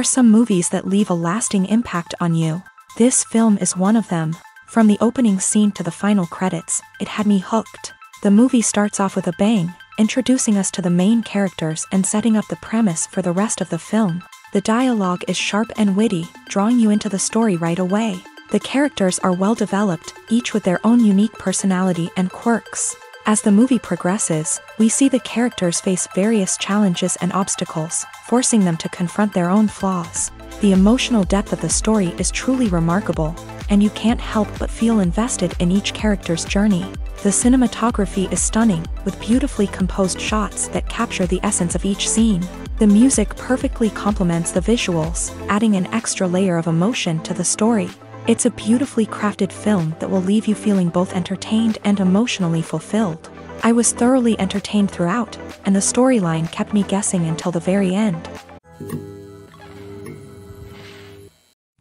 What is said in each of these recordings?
Are some movies that leave a lasting impact on you. This film is one of them. From the opening scene to the final credits, it had me hooked. The movie starts off with a bang, introducing us to the main characters and setting up the premise for the rest of the film. The dialogue is sharp and witty, drawing you into the story right away. The characters are well developed, each with their own unique personality and quirks. As the movie progresses, we see the characters face various challenges and obstacles, forcing them to confront their own flaws. The emotional depth of the story is truly remarkable, and you can't help but feel invested in each character's journey. The cinematography is stunning, with beautifully composed shots that capture the essence of each scene. The music perfectly complements the visuals, adding an extra layer of emotion to the story. It's a beautifully crafted film that will leave you feeling both entertained and emotionally fulfilled. I was thoroughly entertained throughout, and the storyline kept me guessing until the very end.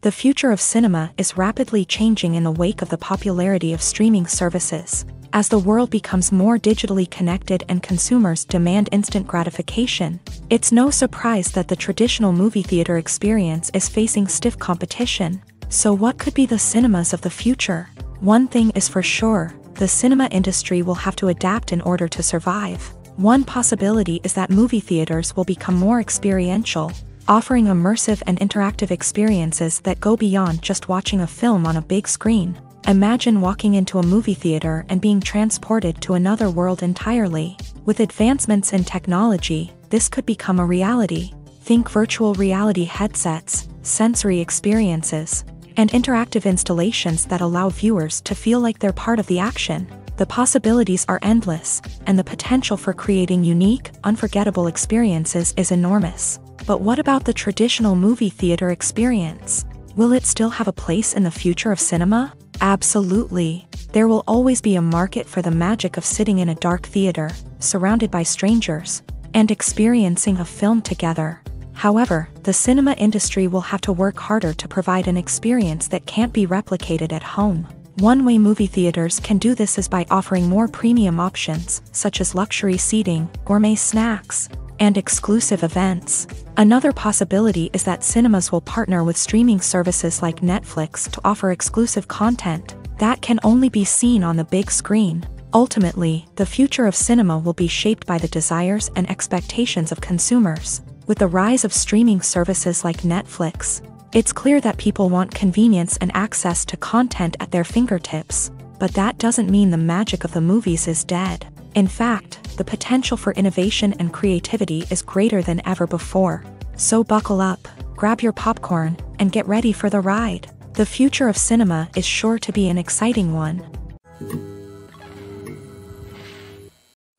The future of cinema is rapidly changing in the wake of the popularity of streaming services. As the world becomes more digitally connected and consumers demand instant gratification, it's no surprise that the traditional movie theater experience is facing stiff competition. So what could be the cinemas of the future? One thing is for sure, the cinema industry will have to adapt in order to survive. One possibility is that movie theaters will become more experiential, offering immersive and interactive experiences that go beyond just watching a film on a big screen. Imagine walking into a movie theater and being transported to another world entirely. With advancements in technology, this could become a reality. Think virtual reality headsets, sensory experiences, and interactive installations that allow viewers to feel like they're part of the action. The possibilities are endless, and the potential for creating unique, unforgettable experiences is enormous. But what about the traditional movie theater experience? Will it still have a place in the future of cinema? Absolutely. There will always be a market for the magic of sitting in a dark theater, surrounded by strangers, and experiencing a film together. However, the cinema industry will have to work harder to provide an experience that can't be replicated at home. One way movie theaters can do this is by offering more premium options, such as luxury seating, gourmet snacks, and exclusive events. Another possibility is that cinemas will partner with streaming services like Netflix to offer exclusive content that can only be seen on the big screen. Ultimately, the future of cinema will be shaped by the desires and expectations of consumers. With the rise of streaming services like Netflix, it's clear that people want convenience and access to content at their fingertips. But that doesn't mean the magic of the movies is dead. In fact, the potential for innovation and creativity is greater than ever before. So buckle up, grab your popcorn, and get ready for the ride. The future of cinema is sure to be an exciting one.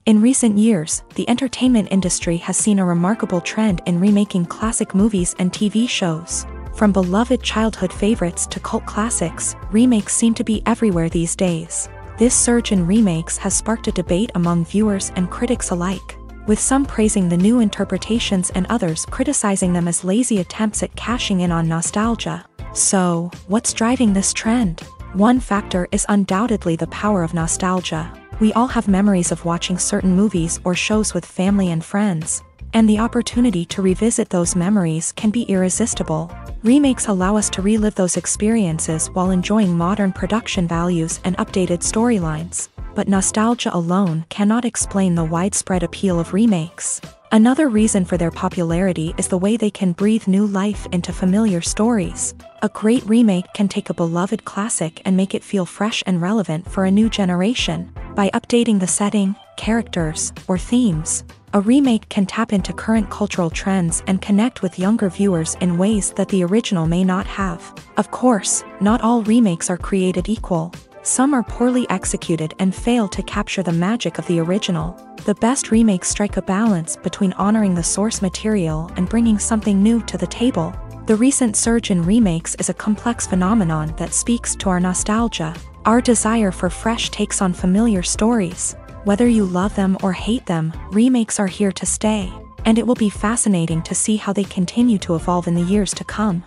In recent years, the entertainment industry has seen a remarkable trend in remaking classic movies and TV shows. From beloved childhood favorites to cult classics, remakes seem to be everywhere these days. This surge in remakes has sparked a debate among viewers and critics alike, with some praising the new interpretations and others criticizing them as lazy attempts at cashing in on nostalgia. So, what's driving this trend? One factor is undoubtedly the power of nostalgia. We all have memories of watching certain movies or shows with family and friends, and the opportunity to revisit those memories can be irresistible. Remakes allow us to relive those experiences while enjoying modern production values and updated storylines. But nostalgia alone cannot explain the widespread appeal of remakes. Another reason for their popularity is the way they can breathe new life into familiar stories. A great remake can take a beloved classic and make it feel fresh and relevant for a new generation. By updating the setting, characters, or themes, a remake can tap into current cultural trends and connect with younger viewers in ways that the original may not have. Of course, not all remakes are created equal. Some are poorly executed and fail to capture the magic of the original. The best remakes strike a balance between honoring the source material and bringing something new to the table. The recent surge in remakes is a complex phenomenon that speaks to our nostalgia, our desire for fresh takes on familiar stories. Whether you love them or hate them, remakes are here to stay, and it will be fascinating to see how they continue to evolve in the years to come.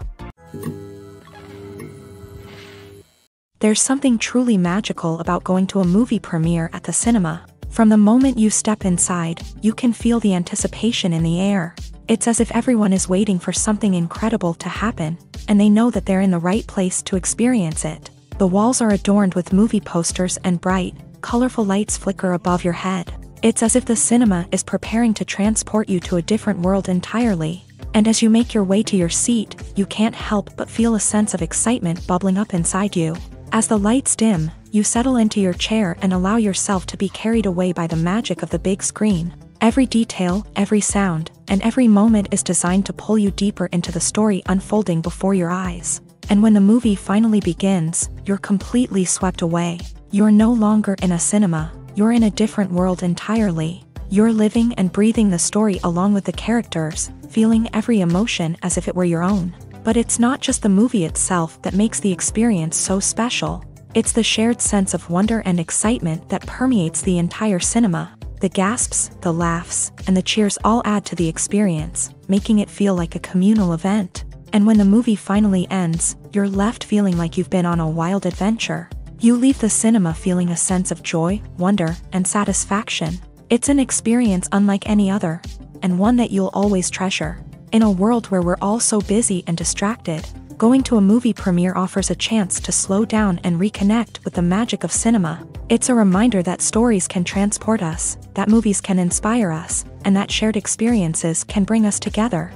There's something truly magical about going to a movie premiere at the cinema. From the moment you step inside, you can feel the anticipation in the air. It's as if everyone is waiting for something incredible to happen, and they know that they're in the right place to experience it. The walls are adorned with movie posters and bright, colorful lights flicker above your head. It's as if the cinema is preparing to transport you to a different world entirely. And as you make your way to your seat, you can't help but feel a sense of excitement bubbling up inside you. As the lights dim, you settle into your chair and allow yourself to be carried away by the magic of the big screen. Every detail, every sound, and every moment is designed to pull you deeper into the story unfolding before your eyes. And when the movie finally begins, you're completely swept away. You're no longer in a cinema, you're in a different world entirely. You're living and breathing the story along with the characters, feeling every emotion as if it were your own. But it's not just the movie itself that makes the experience so special. It's the shared sense of wonder and excitement that permeates the entire cinema. The gasps, the laughs, and the cheers all add to the experience, making it feel like a communal event and when the movie finally ends, you're left feeling like you've been on a wild adventure. You leave the cinema feeling a sense of joy, wonder, and satisfaction. It's an experience unlike any other, and one that you'll always treasure. In a world where we're all so busy and distracted, going to a movie premiere offers a chance to slow down and reconnect with the magic of cinema. It's a reminder that stories can transport us, that movies can inspire us, and that shared experiences can bring us together.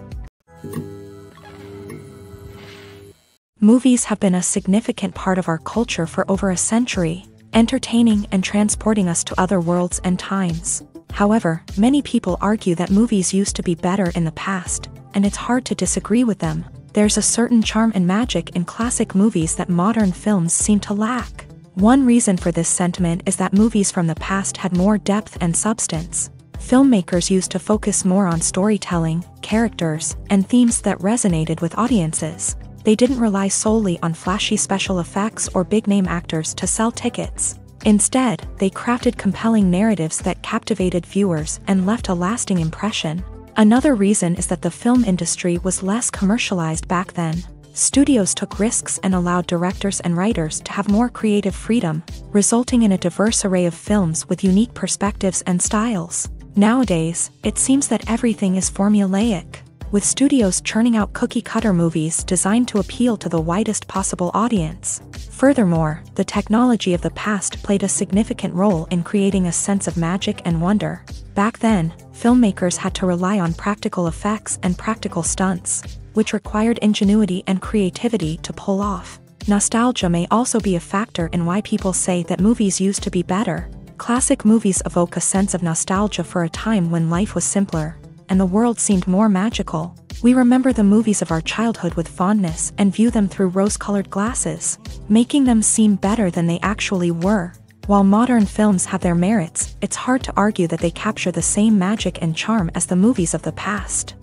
Movies have been a significant part of our culture for over a century, entertaining and transporting us to other worlds and times. However, many people argue that movies used to be better in the past, and it's hard to disagree with them. There's a certain charm and magic in classic movies that modern films seem to lack. One reason for this sentiment is that movies from the past had more depth and substance. Filmmakers used to focus more on storytelling, characters, and themes that resonated with audiences they didn't rely solely on flashy special effects or big-name actors to sell tickets. Instead, they crafted compelling narratives that captivated viewers and left a lasting impression. Another reason is that the film industry was less commercialized back then. Studios took risks and allowed directors and writers to have more creative freedom, resulting in a diverse array of films with unique perspectives and styles. Nowadays, it seems that everything is formulaic with studios churning out cookie-cutter movies designed to appeal to the widest possible audience. Furthermore, the technology of the past played a significant role in creating a sense of magic and wonder. Back then, filmmakers had to rely on practical effects and practical stunts, which required ingenuity and creativity to pull off. Nostalgia may also be a factor in why people say that movies used to be better. Classic movies evoke a sense of nostalgia for a time when life was simpler, and the world seemed more magical. We remember the movies of our childhood with fondness and view them through rose-colored glasses, making them seem better than they actually were. While modern films have their merits, it's hard to argue that they capture the same magic and charm as the movies of the past.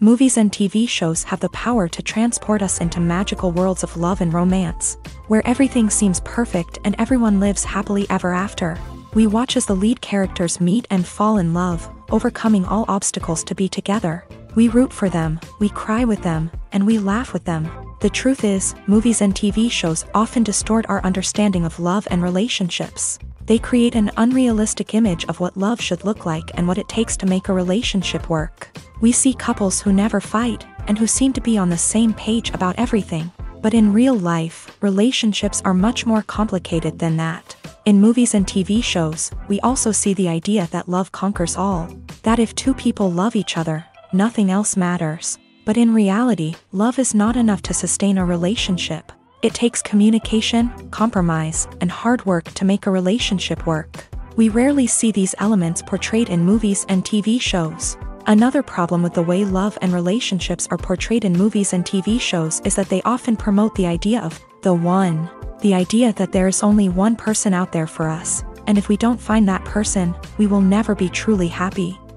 Movies and TV shows have the power to transport us into magical worlds of love and romance, where everything seems perfect and everyone lives happily ever after. We watch as the lead characters meet and fall in love, overcoming all obstacles to be together. We root for them, we cry with them, and we laugh with them. The truth is, movies and TV shows often distort our understanding of love and relationships. They create an unrealistic image of what love should look like and what it takes to make a relationship work. We see couples who never fight, and who seem to be on the same page about everything. But in real life, relationships are much more complicated than that. In movies and TV shows, we also see the idea that love conquers all. That if two people love each other, nothing else matters. But in reality, love is not enough to sustain a relationship. It takes communication, compromise, and hard work to make a relationship work. We rarely see these elements portrayed in movies and TV shows. Another problem with the way love and relationships are portrayed in movies and TV shows is that they often promote the idea of the one. The idea that there is only one person out there for us, and if we don't find that person, we will never be truly happy.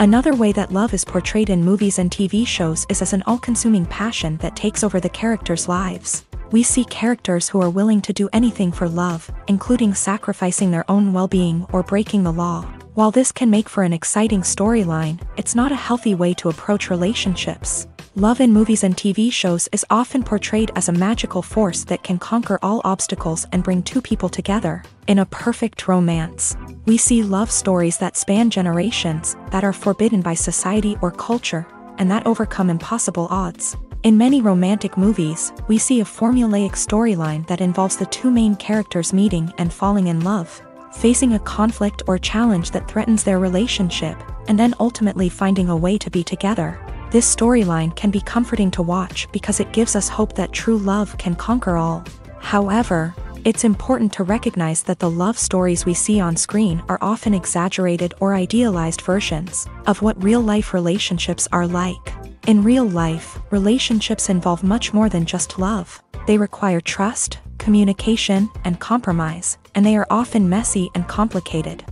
Another way that love is portrayed in movies and TV shows is as an all-consuming passion that takes over the characters' lives. We see characters who are willing to do anything for love, including sacrificing their own well-being or breaking the law. While this can make for an exciting storyline, it's not a healthy way to approach relationships. Love in movies and TV shows is often portrayed as a magical force that can conquer all obstacles and bring two people together. In a perfect romance, we see love stories that span generations, that are forbidden by society or culture, and that overcome impossible odds. In many romantic movies, we see a formulaic storyline that involves the two main characters meeting and falling in love, facing a conflict or challenge that threatens their relationship, and then ultimately finding a way to be together. This storyline can be comforting to watch because it gives us hope that true love can conquer all. However, it's important to recognize that the love stories we see on screen are often exaggerated or idealized versions of what real-life relationships are like. In real life, relationships involve much more than just love. They require trust, communication, and compromise, and they are often messy and complicated.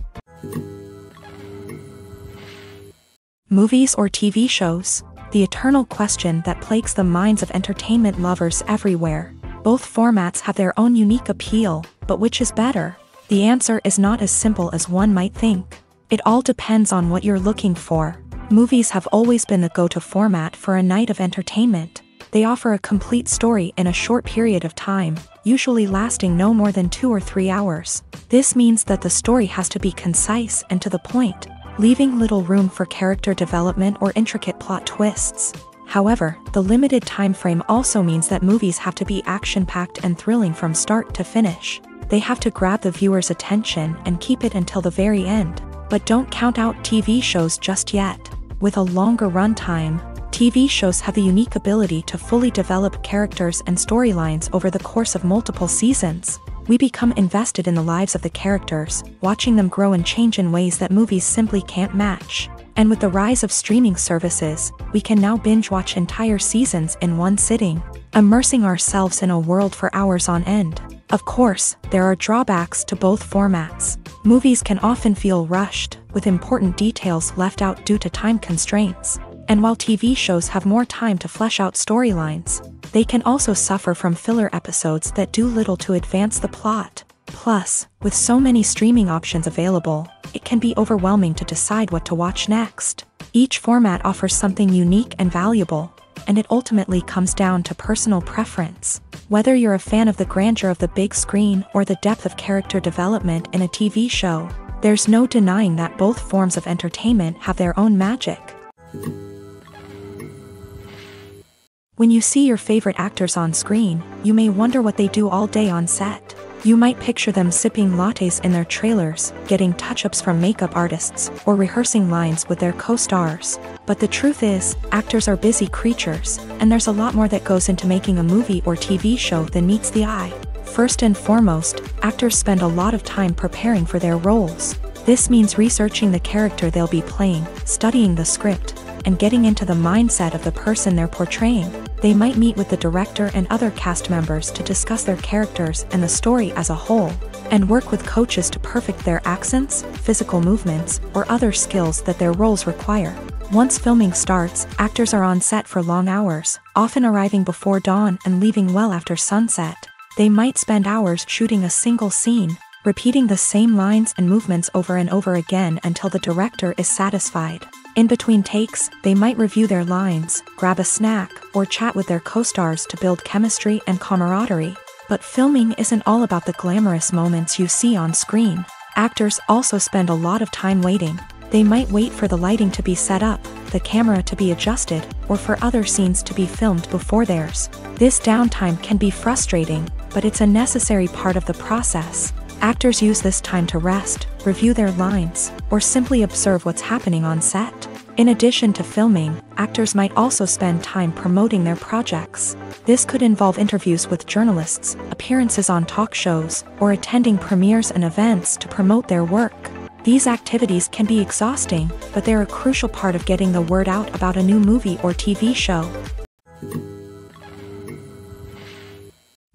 Movies or TV shows? The eternal question that plagues the minds of entertainment lovers everywhere. Both formats have their own unique appeal, but which is better? The answer is not as simple as one might think. It all depends on what you're looking for. Movies have always been the go-to format for a night of entertainment. They offer a complete story in a short period of time, usually lasting no more than two or three hours. This means that the story has to be concise and to the point, leaving little room for character development or intricate plot twists. However, the limited time frame also means that movies have to be action-packed and thrilling from start to finish. They have to grab the viewer's attention and keep it until the very end. But don't count out TV shows just yet. With a longer runtime, TV shows have the unique ability to fully develop characters and storylines over the course of multiple seasons we become invested in the lives of the characters, watching them grow and change in ways that movies simply can't match. And with the rise of streaming services, we can now binge watch entire seasons in one sitting, immersing ourselves in a world for hours on end. Of course, there are drawbacks to both formats. Movies can often feel rushed, with important details left out due to time constraints. And while TV shows have more time to flesh out storylines, they can also suffer from filler episodes that do little to advance the plot. Plus, with so many streaming options available, it can be overwhelming to decide what to watch next. Each format offers something unique and valuable, and it ultimately comes down to personal preference. Whether you're a fan of the grandeur of the big screen or the depth of character development in a TV show, there's no denying that both forms of entertainment have their own magic. When you see your favorite actors on screen, you may wonder what they do all day on set. You might picture them sipping lattes in their trailers, getting touch-ups from makeup artists, or rehearsing lines with their co-stars. But the truth is, actors are busy creatures, and there's a lot more that goes into making a movie or TV show than meets the eye. First and foremost, actors spend a lot of time preparing for their roles. This means researching the character they'll be playing, studying the script, and getting into the mindset of the person they're portraying. They might meet with the director and other cast members to discuss their characters and the story as a whole, and work with coaches to perfect their accents, physical movements, or other skills that their roles require. Once filming starts, actors are on set for long hours, often arriving before dawn and leaving well after sunset. They might spend hours shooting a single scene, repeating the same lines and movements over and over again until the director is satisfied. In between takes, they might review their lines, grab a snack, or chat with their co-stars to build chemistry and camaraderie. But filming isn't all about the glamorous moments you see on screen. Actors also spend a lot of time waiting. They might wait for the lighting to be set up, the camera to be adjusted, or for other scenes to be filmed before theirs. This downtime can be frustrating, but it's a necessary part of the process. Actors use this time to rest, review their lines, or simply observe what's happening on set. In addition to filming, actors might also spend time promoting their projects. This could involve interviews with journalists, appearances on talk shows, or attending premieres and events to promote their work. These activities can be exhausting, but they're a crucial part of getting the word out about a new movie or TV show.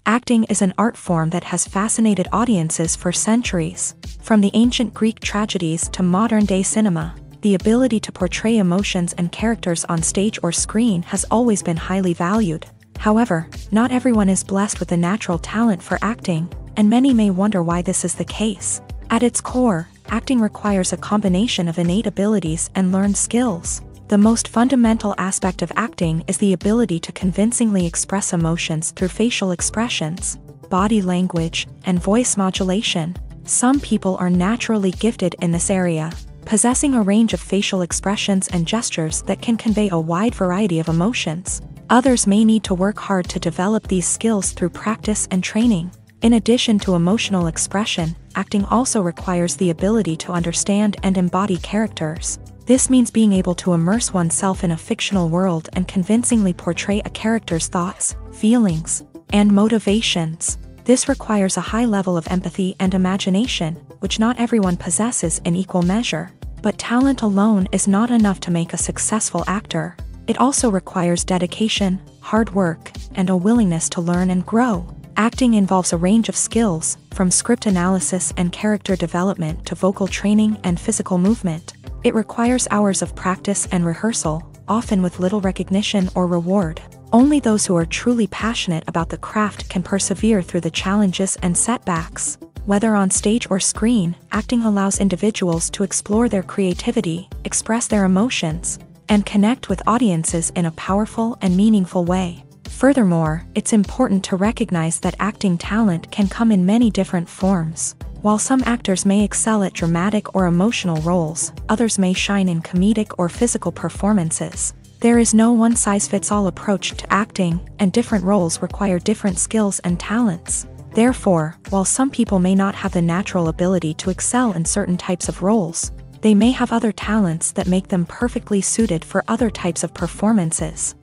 Acting is an art form that has fascinated audiences for centuries. From the ancient Greek tragedies to modern-day cinema, the ability to portray emotions and characters on stage or screen has always been highly valued. However, not everyone is blessed with a natural talent for acting, and many may wonder why this is the case. At its core, acting requires a combination of innate abilities and learned skills. The most fundamental aspect of acting is the ability to convincingly express emotions through facial expressions, body language, and voice modulation. Some people are naturally gifted in this area, possessing a range of facial expressions and gestures that can convey a wide variety of emotions. Others may need to work hard to develop these skills through practice and training. In addition to emotional expression, acting also requires the ability to understand and embody characters. This means being able to immerse oneself in a fictional world and convincingly portray a character's thoughts, feelings, and motivations. This requires a high level of empathy and imagination, which not everyone possesses in equal measure. But talent alone is not enough to make a successful actor. It also requires dedication, hard work, and a willingness to learn and grow. Acting involves a range of skills, from script analysis and character development to vocal training and physical movement. It requires hours of practice and rehearsal, often with little recognition or reward. Only those who are truly passionate about the craft can persevere through the challenges and setbacks. Whether on stage or screen, acting allows individuals to explore their creativity, express their emotions, and connect with audiences in a powerful and meaningful way. Furthermore, it's important to recognize that acting talent can come in many different forms. While some actors may excel at dramatic or emotional roles, others may shine in comedic or physical performances. There is no one-size-fits-all approach to acting, and different roles require different skills and talents. Therefore, while some people may not have the natural ability to excel in certain types of roles, they may have other talents that make them perfectly suited for other types of performances.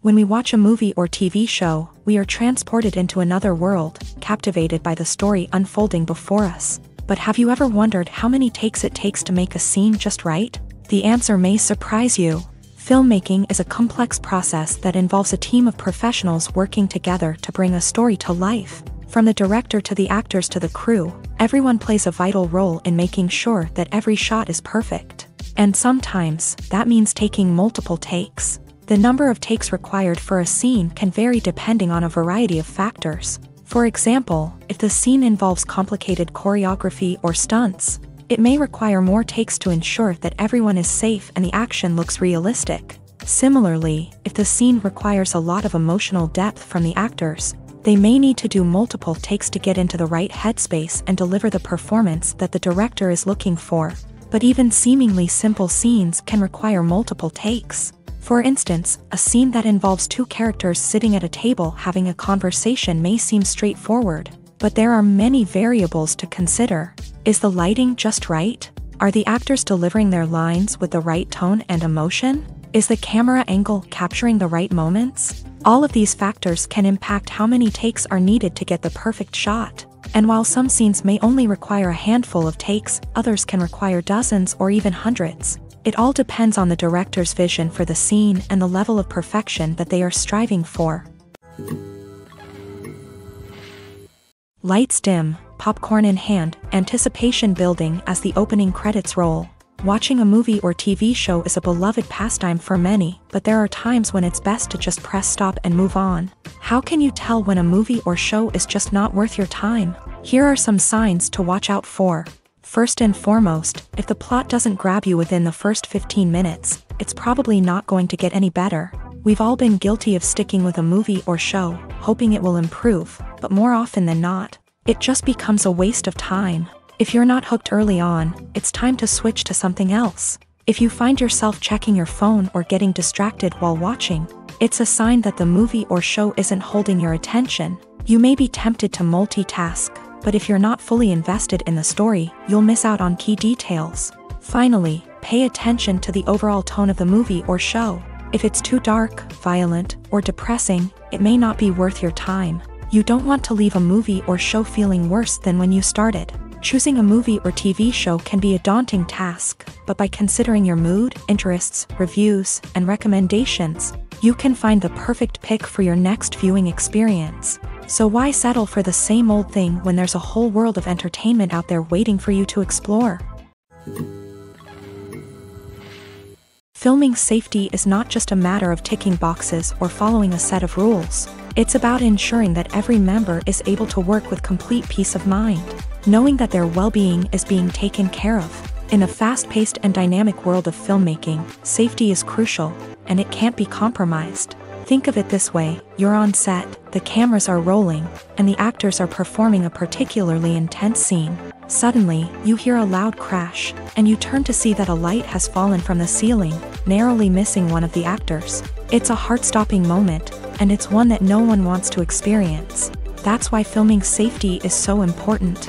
When we watch a movie or TV show, we are transported into another world, captivated by the story unfolding before us. But have you ever wondered how many takes it takes to make a scene just right? The answer may surprise you. Filmmaking is a complex process that involves a team of professionals working together to bring a story to life. From the director to the actors to the crew, everyone plays a vital role in making sure that every shot is perfect. And sometimes, that means taking multiple takes. The number of takes required for a scene can vary depending on a variety of factors. For example, if the scene involves complicated choreography or stunts, it may require more takes to ensure that everyone is safe and the action looks realistic. Similarly, if the scene requires a lot of emotional depth from the actors, they may need to do multiple takes to get into the right headspace and deliver the performance that the director is looking for. But even seemingly simple scenes can require multiple takes. For instance, a scene that involves two characters sitting at a table having a conversation may seem straightforward, but there are many variables to consider. Is the lighting just right? Are the actors delivering their lines with the right tone and emotion? Is the camera angle capturing the right moments? All of these factors can impact how many takes are needed to get the perfect shot. And while some scenes may only require a handful of takes, others can require dozens or even hundreds. It all depends on the director's vision for the scene and the level of perfection that they are striving for. Lights dim, popcorn in hand, anticipation building as the opening credits roll. Watching a movie or TV show is a beloved pastime for many, but there are times when it's best to just press stop and move on. How can you tell when a movie or show is just not worth your time? Here are some signs to watch out for. First and foremost, if the plot doesn't grab you within the first 15 minutes, it's probably not going to get any better. We've all been guilty of sticking with a movie or show, hoping it will improve, but more often than not, it just becomes a waste of time. If you're not hooked early on, it's time to switch to something else. If you find yourself checking your phone or getting distracted while watching, it's a sign that the movie or show isn't holding your attention. You may be tempted to multitask, but if you're not fully invested in the story, you'll miss out on key details. Finally, pay attention to the overall tone of the movie or show. If it's too dark, violent, or depressing, it may not be worth your time. You don't want to leave a movie or show feeling worse than when you started. Choosing a movie or TV show can be a daunting task, but by considering your mood, interests, reviews, and recommendations, you can find the perfect pick for your next viewing experience. So why settle for the same old thing when there's a whole world of entertainment out there waiting for you to explore? Filming safety is not just a matter of ticking boxes or following a set of rules. It's about ensuring that every member is able to work with complete peace of mind, knowing that their well-being is being taken care of. In a fast-paced and dynamic world of filmmaking, safety is crucial, and it can't be compromised. Think of it this way, you're on set, the cameras are rolling, and the actors are performing a particularly intense scene. Suddenly, you hear a loud crash, and you turn to see that a light has fallen from the ceiling, narrowly missing one of the actors. It's a heart-stopping moment, and it's one that no one wants to experience. That's why filming safety is so important.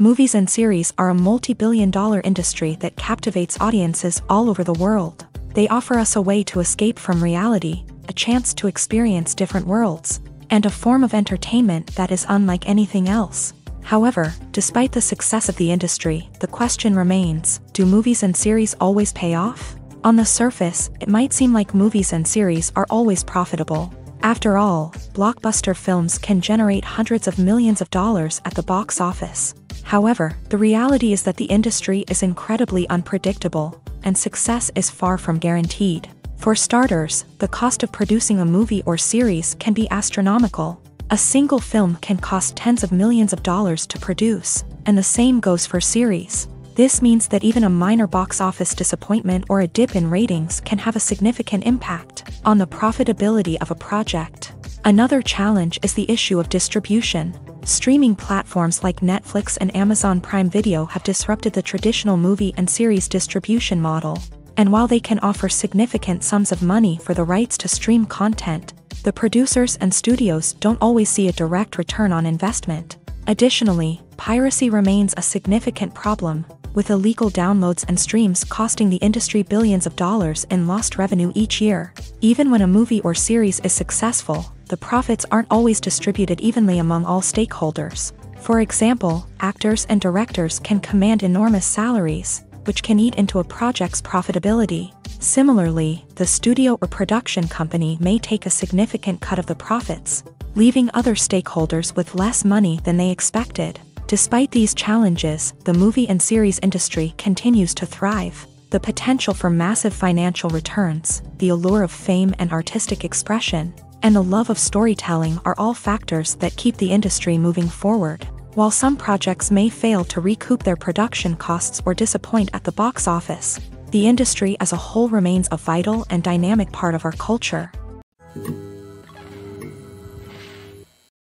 Movies and series are a multi-billion dollar industry that captivates audiences all over the world. They offer us a way to escape from reality, a chance to experience different worlds, and a form of entertainment that is unlike anything else. However, despite the success of the industry, the question remains, do movies and series always pay off? On the surface, it might seem like movies and series are always profitable. After all, blockbuster films can generate hundreds of millions of dollars at the box office. However, the reality is that the industry is incredibly unpredictable, and success is far from guaranteed. For starters, the cost of producing a movie or series can be astronomical. A single film can cost tens of millions of dollars to produce, and the same goes for series. This means that even a minor box office disappointment or a dip in ratings can have a significant impact on the profitability of a project. Another challenge is the issue of distribution. Streaming platforms like Netflix and Amazon Prime Video have disrupted the traditional movie and series distribution model. And while they can offer significant sums of money for the rights to stream content, the producers and studios don't always see a direct return on investment. Additionally, piracy remains a significant problem, with illegal downloads and streams costing the industry billions of dollars in lost revenue each year. Even when a movie or series is successful, the profits aren't always distributed evenly among all stakeholders. For example, actors and directors can command enormous salaries, which can eat into a project's profitability. Similarly, the studio or production company may take a significant cut of the profits, leaving other stakeholders with less money than they expected. Despite these challenges, the movie and series industry continues to thrive. The potential for massive financial returns, the allure of fame and artistic expression, and the love of storytelling are all factors that keep the industry moving forward. While some projects may fail to recoup their production costs or disappoint at the box office, the industry as a whole remains a vital and dynamic part of our culture.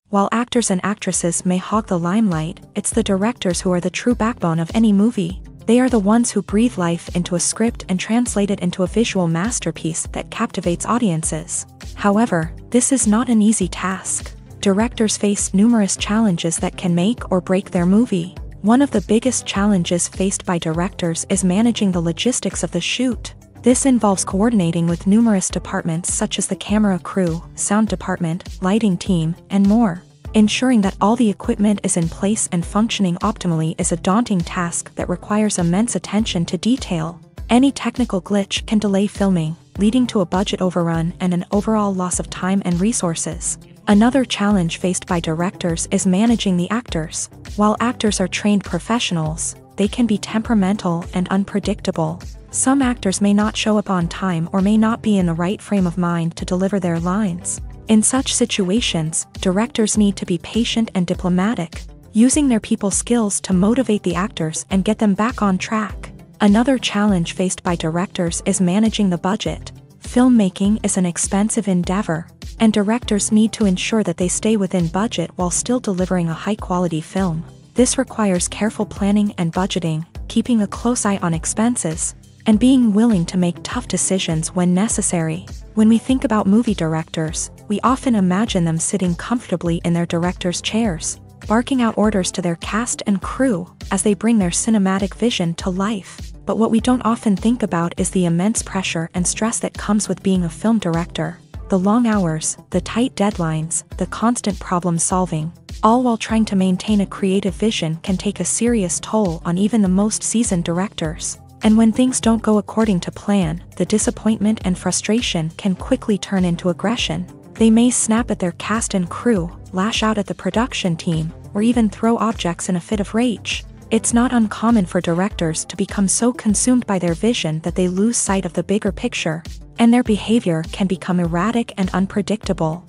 While actors and actresses may hog the limelight, it's the directors who are the true backbone of any movie. They are the ones who breathe life into a script and translate it into a visual masterpiece that captivates audiences. However, this is not an easy task. Directors face numerous challenges that can make or break their movie. One of the biggest challenges faced by directors is managing the logistics of the shoot. This involves coordinating with numerous departments such as the camera crew, sound department, lighting team, and more. Ensuring that all the equipment is in place and functioning optimally is a daunting task that requires immense attention to detail. Any technical glitch can delay filming, leading to a budget overrun and an overall loss of time and resources. Another challenge faced by directors is managing the actors. While actors are trained professionals, they can be temperamental and unpredictable. Some actors may not show up on time or may not be in the right frame of mind to deliver their lines. In such situations, directors need to be patient and diplomatic, using their people skills to motivate the actors and get them back on track. Another challenge faced by directors is managing the budget. Filmmaking is an expensive endeavor, and directors need to ensure that they stay within budget while still delivering a high-quality film. This requires careful planning and budgeting, keeping a close eye on expenses, and being willing to make tough decisions when necessary. When we think about movie directors, we often imagine them sitting comfortably in their director's chairs, barking out orders to their cast and crew as they bring their cinematic vision to life. But what we don't often think about is the immense pressure and stress that comes with being a film director. The long hours, the tight deadlines, the constant problem solving, all while trying to maintain a creative vision can take a serious toll on even the most seasoned directors. And when things don't go according to plan, the disappointment and frustration can quickly turn into aggression. They may snap at their cast and crew, lash out at the production team, or even throw objects in a fit of rage. It's not uncommon for directors to become so consumed by their vision that they lose sight of the bigger picture, and their behavior can become erratic and unpredictable.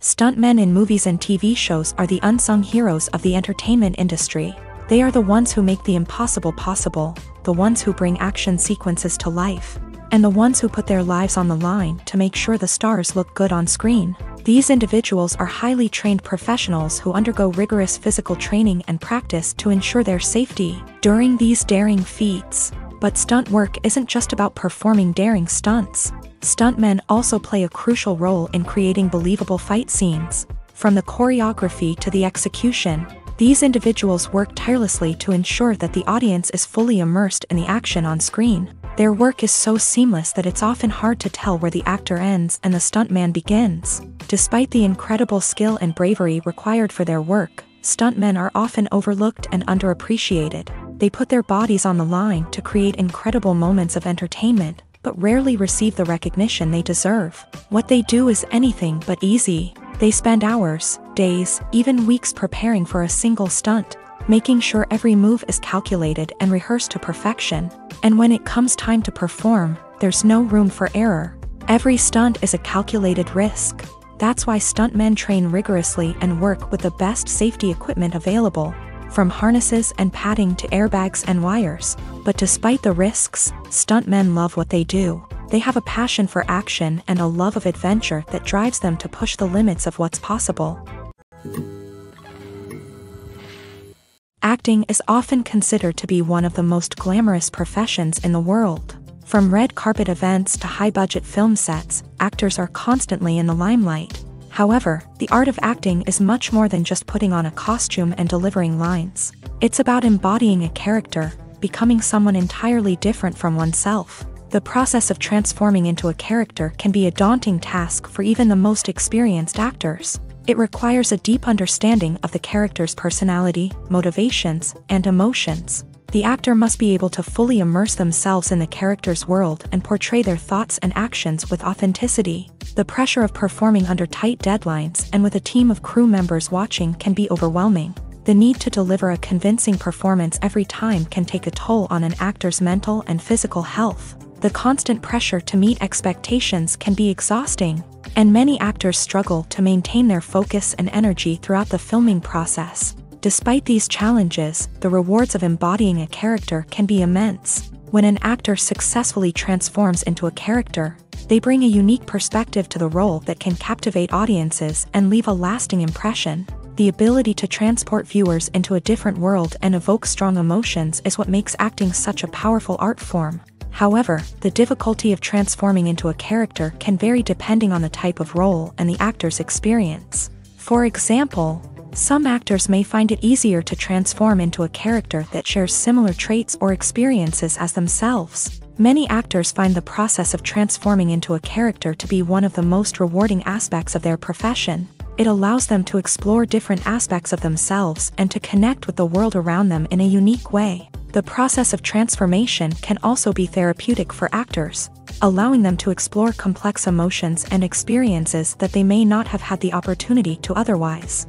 Stuntmen in movies and TV shows are the unsung heroes of the entertainment industry. They are the ones who make the impossible possible, the ones who bring action sequences to life, and the ones who put their lives on the line to make sure the stars look good on screen. These individuals are highly trained professionals who undergo rigorous physical training and practice to ensure their safety during these daring feats. But stunt work isn't just about performing daring stunts. Stuntmen also play a crucial role in creating believable fight scenes. From the choreography to the execution, these individuals work tirelessly to ensure that the audience is fully immersed in the action on screen. Their work is so seamless that it's often hard to tell where the actor ends and the stuntman begins. Despite the incredible skill and bravery required for their work, stuntmen are often overlooked and underappreciated. They put their bodies on the line to create incredible moments of entertainment, but rarely receive the recognition they deserve. What they do is anything but easy. They spend hours, days, even weeks preparing for a single stunt, making sure every move is calculated and rehearsed to perfection. And when it comes time to perform, there's no room for error. Every stunt is a calculated risk. That's why stuntmen train rigorously and work with the best safety equipment available, from harnesses and padding to airbags and wires. But despite the risks, stuntmen love what they do. They have a passion for action and a love of adventure that drives them to push the limits of what's possible. Acting is often considered to be one of the most glamorous professions in the world. From red carpet events to high-budget film sets, actors are constantly in the limelight. However, the art of acting is much more than just putting on a costume and delivering lines. It's about embodying a character, becoming someone entirely different from oneself. The process of transforming into a character can be a daunting task for even the most experienced actors. It requires a deep understanding of the character's personality, motivations, and emotions. The actor must be able to fully immerse themselves in the character's world and portray their thoughts and actions with authenticity. The pressure of performing under tight deadlines and with a team of crew members watching can be overwhelming. The need to deliver a convincing performance every time can take a toll on an actor's mental and physical health. The constant pressure to meet expectations can be exhausting, and many actors struggle to maintain their focus and energy throughout the filming process. Despite these challenges, the rewards of embodying a character can be immense. When an actor successfully transforms into a character, they bring a unique perspective to the role that can captivate audiences and leave a lasting impression. The ability to transport viewers into a different world and evoke strong emotions is what makes acting such a powerful art form. However, the difficulty of transforming into a character can vary depending on the type of role and the actor's experience. For example, some actors may find it easier to transform into a character that shares similar traits or experiences as themselves. Many actors find the process of transforming into a character to be one of the most rewarding aspects of their profession. It allows them to explore different aspects of themselves and to connect with the world around them in a unique way. The process of transformation can also be therapeutic for actors, allowing them to explore complex emotions and experiences that they may not have had the opportunity to otherwise.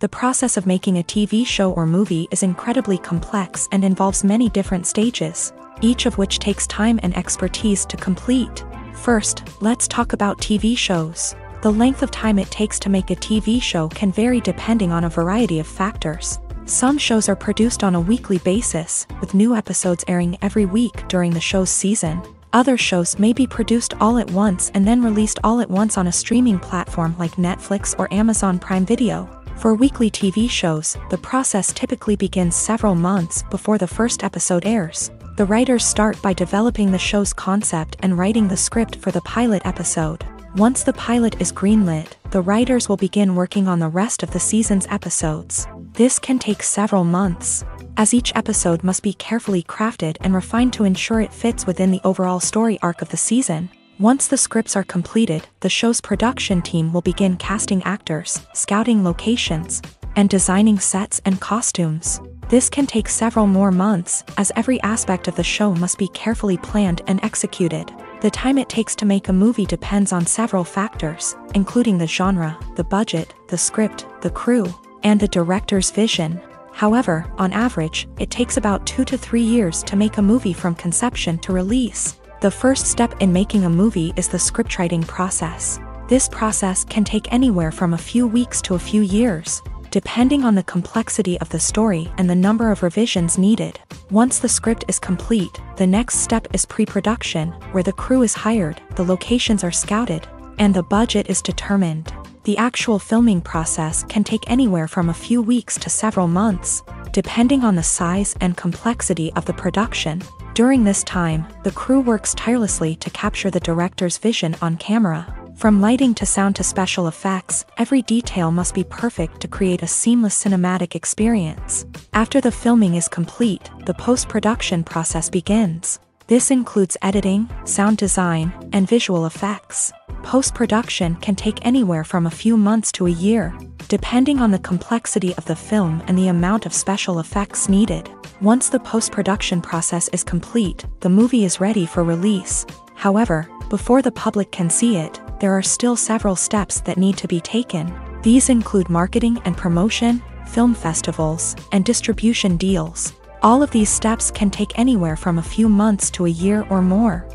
The process of making a TV show or movie is incredibly complex and involves many different stages, each of which takes time and expertise to complete. First, let's talk about TV shows. The length of time it takes to make a TV show can vary depending on a variety of factors. Some shows are produced on a weekly basis, with new episodes airing every week during the show's season. Other shows may be produced all at once and then released all at once on a streaming platform like Netflix or Amazon Prime Video. For weekly TV shows, the process typically begins several months before the first episode airs. The writers start by developing the show's concept and writing the script for the pilot episode. Once the pilot is greenlit, the writers will begin working on the rest of the season's episodes. This can take several months as each episode must be carefully crafted and refined to ensure it fits within the overall story arc of the season. Once the scripts are completed, the show's production team will begin casting actors, scouting locations, and designing sets and costumes. This can take several more months, as every aspect of the show must be carefully planned and executed. The time it takes to make a movie depends on several factors, including the genre, the budget, the script, the crew, and the director's vision. However, on average, it takes about two to three years to make a movie from conception to release. The first step in making a movie is the scriptwriting process. This process can take anywhere from a few weeks to a few years, depending on the complexity of the story and the number of revisions needed. Once the script is complete, the next step is pre-production, where the crew is hired, the locations are scouted, and the budget is determined the actual filming process can take anywhere from a few weeks to several months, depending on the size and complexity of the production. During this time, the crew works tirelessly to capture the director's vision on camera. From lighting to sound to special effects, every detail must be perfect to create a seamless cinematic experience. After the filming is complete, the post-production process begins. This includes editing, sound design, and visual effects. Post-production can take anywhere from a few months to a year, depending on the complexity of the film and the amount of special effects needed. Once the post-production process is complete, the movie is ready for release. However, before the public can see it, there are still several steps that need to be taken. These include marketing and promotion, film festivals, and distribution deals. All of these steps can take anywhere from a few months to a year or more.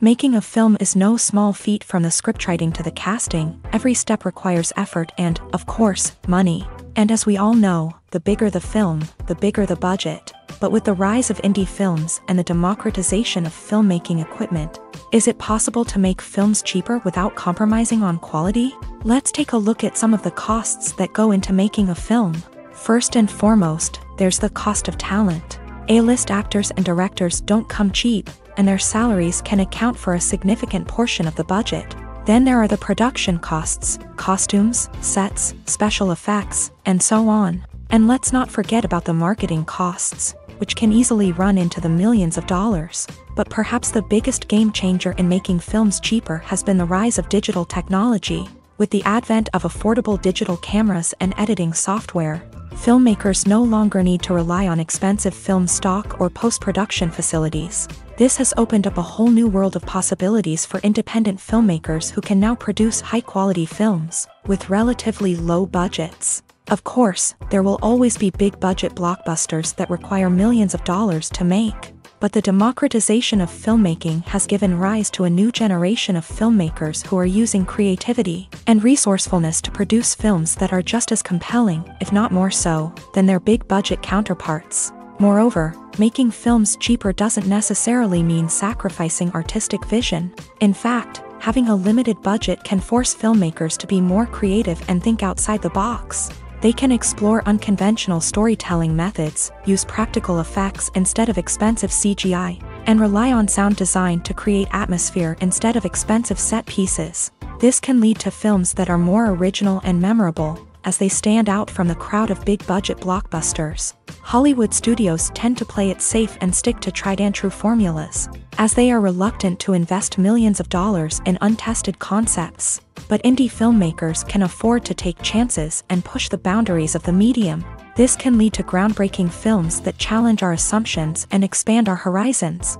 Making a film is no small feat from the scriptwriting to the casting, every step requires effort and, of course, money. And as we all know, the bigger the film, the bigger the budget. But with the rise of indie films and the democratization of filmmaking equipment, is it possible to make films cheaper without compromising on quality? Let's take a look at some of the costs that go into making a film. First and foremost, there's the cost of talent. A-list actors and directors don't come cheap, and their salaries can account for a significant portion of the budget. Then there are the production costs, costumes, sets, special effects, and so on. And let's not forget about the marketing costs, which can easily run into the millions of dollars. But perhaps the biggest game changer in making films cheaper has been the rise of digital technology. With the advent of affordable digital cameras and editing software, filmmakers no longer need to rely on expensive film stock or post-production facilities. This has opened up a whole new world of possibilities for independent filmmakers who can now produce high-quality films, with relatively low budgets. Of course, there will always be big-budget blockbusters that require millions of dollars to make but the democratization of filmmaking has given rise to a new generation of filmmakers who are using creativity and resourcefulness to produce films that are just as compelling, if not more so, than their big budget counterparts. Moreover, making films cheaper doesn't necessarily mean sacrificing artistic vision. In fact, having a limited budget can force filmmakers to be more creative and think outside the box. They can explore unconventional storytelling methods, use practical effects instead of expensive CGI, and rely on sound design to create atmosphere instead of expensive set pieces. This can lead to films that are more original and memorable, as they stand out from the crowd of big-budget blockbusters. Hollywood studios tend to play it safe and stick to tried-and-true formulas, as they are reluctant to invest millions of dollars in untested concepts. But indie filmmakers can afford to take chances and push the boundaries of the medium. This can lead to groundbreaking films that challenge our assumptions and expand our horizons.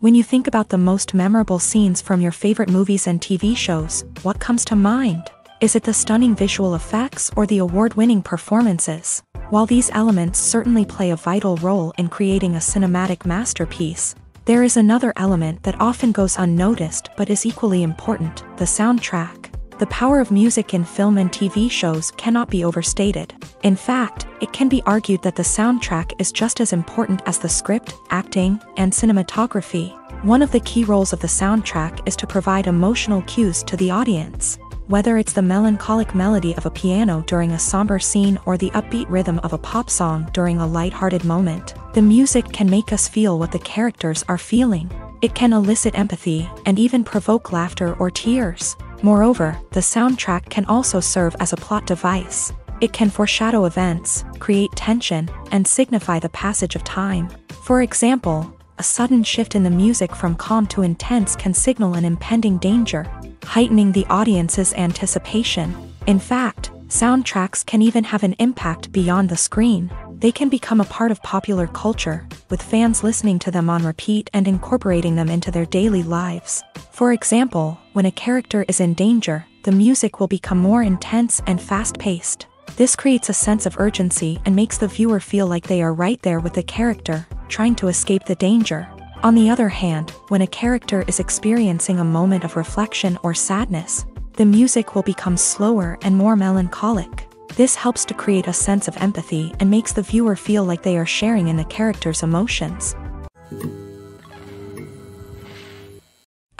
When you think about the most memorable scenes from your favorite movies and TV shows, what comes to mind? Is it the stunning visual effects or the award-winning performances? While these elements certainly play a vital role in creating a cinematic masterpiece, there is another element that often goes unnoticed but is equally important, the soundtrack. The power of music in film and TV shows cannot be overstated. In fact, it can be argued that the soundtrack is just as important as the script, acting, and cinematography. One of the key roles of the soundtrack is to provide emotional cues to the audience. Whether it's the melancholic melody of a piano during a somber scene or the upbeat rhythm of a pop song during a light-hearted moment, the music can make us feel what the characters are feeling. It can elicit empathy and even provoke laughter or tears. Moreover, the soundtrack can also serve as a plot device. It can foreshadow events, create tension, and signify the passage of time. For example, a sudden shift in the music from calm to intense can signal an impending danger, heightening the audience's anticipation. In fact, soundtracks can even have an impact beyond the screen. They can become a part of popular culture, with fans listening to them on repeat and incorporating them into their daily lives. For example, when a character is in danger, the music will become more intense and fast-paced. This creates a sense of urgency and makes the viewer feel like they are right there with the character, trying to escape the danger. On the other hand, when a character is experiencing a moment of reflection or sadness, the music will become slower and more melancholic. This helps to create a sense of empathy and makes the viewer feel like they are sharing in the character's emotions.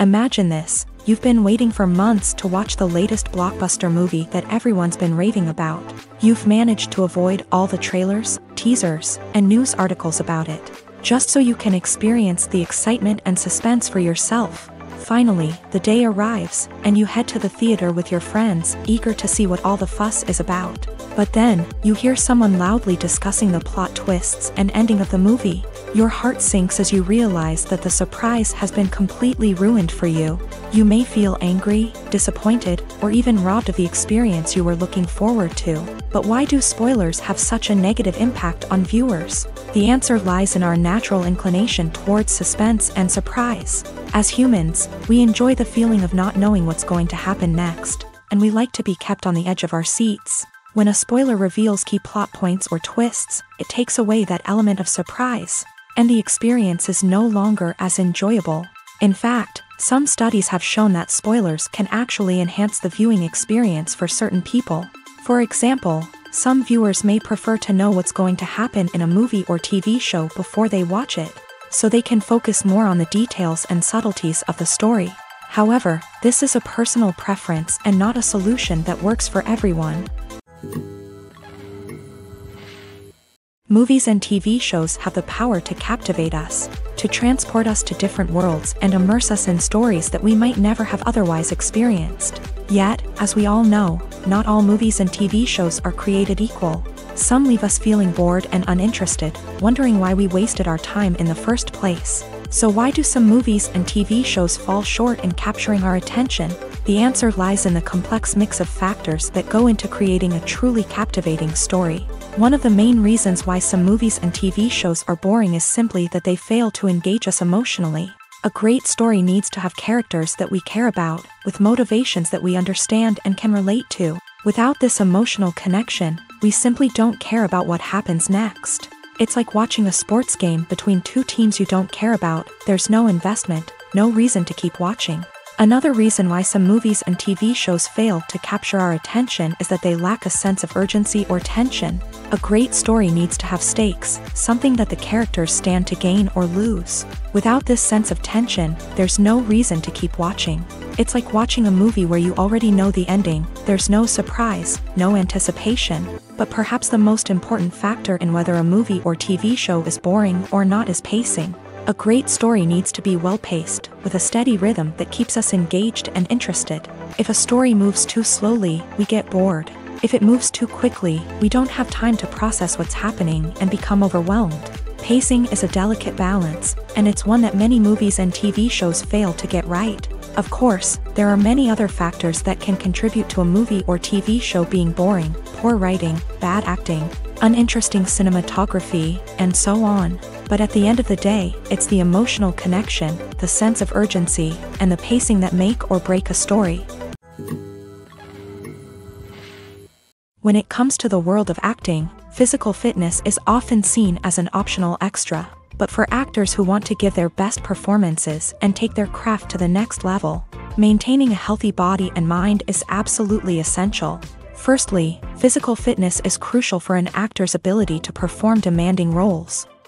Imagine this, you've been waiting for months to watch the latest blockbuster movie that everyone's been raving about. You've managed to avoid all the trailers, teasers, and news articles about it just so you can experience the excitement and suspense for yourself. Finally, the day arrives, and you head to the theater with your friends, eager to see what all the fuss is about. But then, you hear someone loudly discussing the plot twists and ending of the movie. Your heart sinks as you realize that the surprise has been completely ruined for you. You may feel angry, disappointed, or even robbed of the experience you were looking forward to. But why do spoilers have such a negative impact on viewers? The answer lies in our natural inclination towards suspense and surprise. As humans, we enjoy the feeling of not knowing what's going to happen next, and we like to be kept on the edge of our seats. When a spoiler reveals key plot points or twists, it takes away that element of surprise, and the experience is no longer as enjoyable. In fact, some studies have shown that spoilers can actually enhance the viewing experience for certain people. For example, some viewers may prefer to know what's going to happen in a movie or TV show before they watch it, so they can focus more on the details and subtleties of the story. However, this is a personal preference and not a solution that works for everyone. Movies and TV shows have the power to captivate us, to transport us to different worlds and immerse us in stories that we might never have otherwise experienced. Yet, as we all know, not all movies and TV shows are created equal. Some leave us feeling bored and uninterested, wondering why we wasted our time in the first place. So why do some movies and TV shows fall short in capturing our attention? The answer lies in the complex mix of factors that go into creating a truly captivating story. One of the main reasons why some movies and TV shows are boring is simply that they fail to engage us emotionally. A great story needs to have characters that we care about, with motivations that we understand and can relate to. Without this emotional connection, we simply don't care about what happens next. It's like watching a sports game between two teams you don't care about, there's no investment, no reason to keep watching. Another reason why some movies and TV shows fail to capture our attention is that they lack a sense of urgency or tension. A great story needs to have stakes, something that the characters stand to gain or lose. Without this sense of tension, there's no reason to keep watching. It's like watching a movie where you already know the ending, there's no surprise, no anticipation. But perhaps the most important factor in whether a movie or TV show is boring or not is pacing. A great story needs to be well paced, with a steady rhythm that keeps us engaged and interested. If a story moves too slowly, we get bored. If it moves too quickly, we don't have time to process what's happening and become overwhelmed. Pacing is a delicate balance, and it's one that many movies and TV shows fail to get right. Of course, there are many other factors that can contribute to a movie or TV show being boring poor writing, bad acting, uninteresting cinematography, and so on. But at the end of the day, it's the emotional connection, the sense of urgency, and the pacing that make or break a story. When it comes to the world of acting, physical fitness is often seen as an optional extra. But for actors who want to give their best performances and take their craft to the next level, maintaining a healthy body and mind is absolutely essential. Firstly, physical fitness is crucial for an actor's ability to perform demanding roles.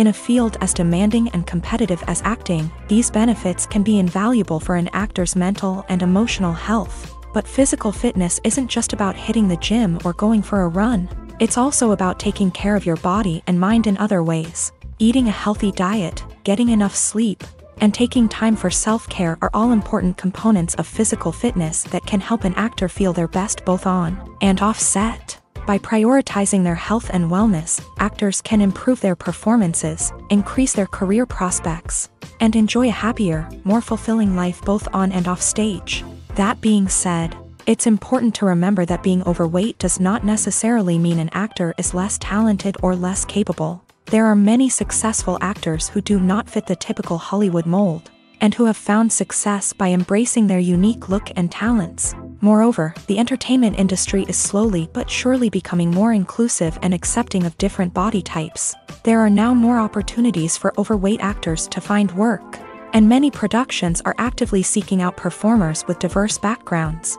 in a field as demanding and competitive as acting, these benefits can be invaluable for an actor's mental and emotional health. But physical fitness isn't just about hitting the gym or going for a run. It's also about taking care of your body and mind in other ways. Eating a healthy diet, getting enough sleep, and taking time for self-care are all important components of physical fitness that can help an actor feel their best both on and off set. By prioritizing their health and wellness, actors can improve their performances, increase their career prospects, and enjoy a happier, more fulfilling life both on and off stage. That being said, it's important to remember that being overweight does not necessarily mean an actor is less talented or less capable. There are many successful actors who do not fit the typical Hollywood mold, and who have found success by embracing their unique look and talents. Moreover, the entertainment industry is slowly but surely becoming more inclusive and accepting of different body types. There are now more opportunities for overweight actors to find work, and many productions are actively seeking out performers with diverse backgrounds.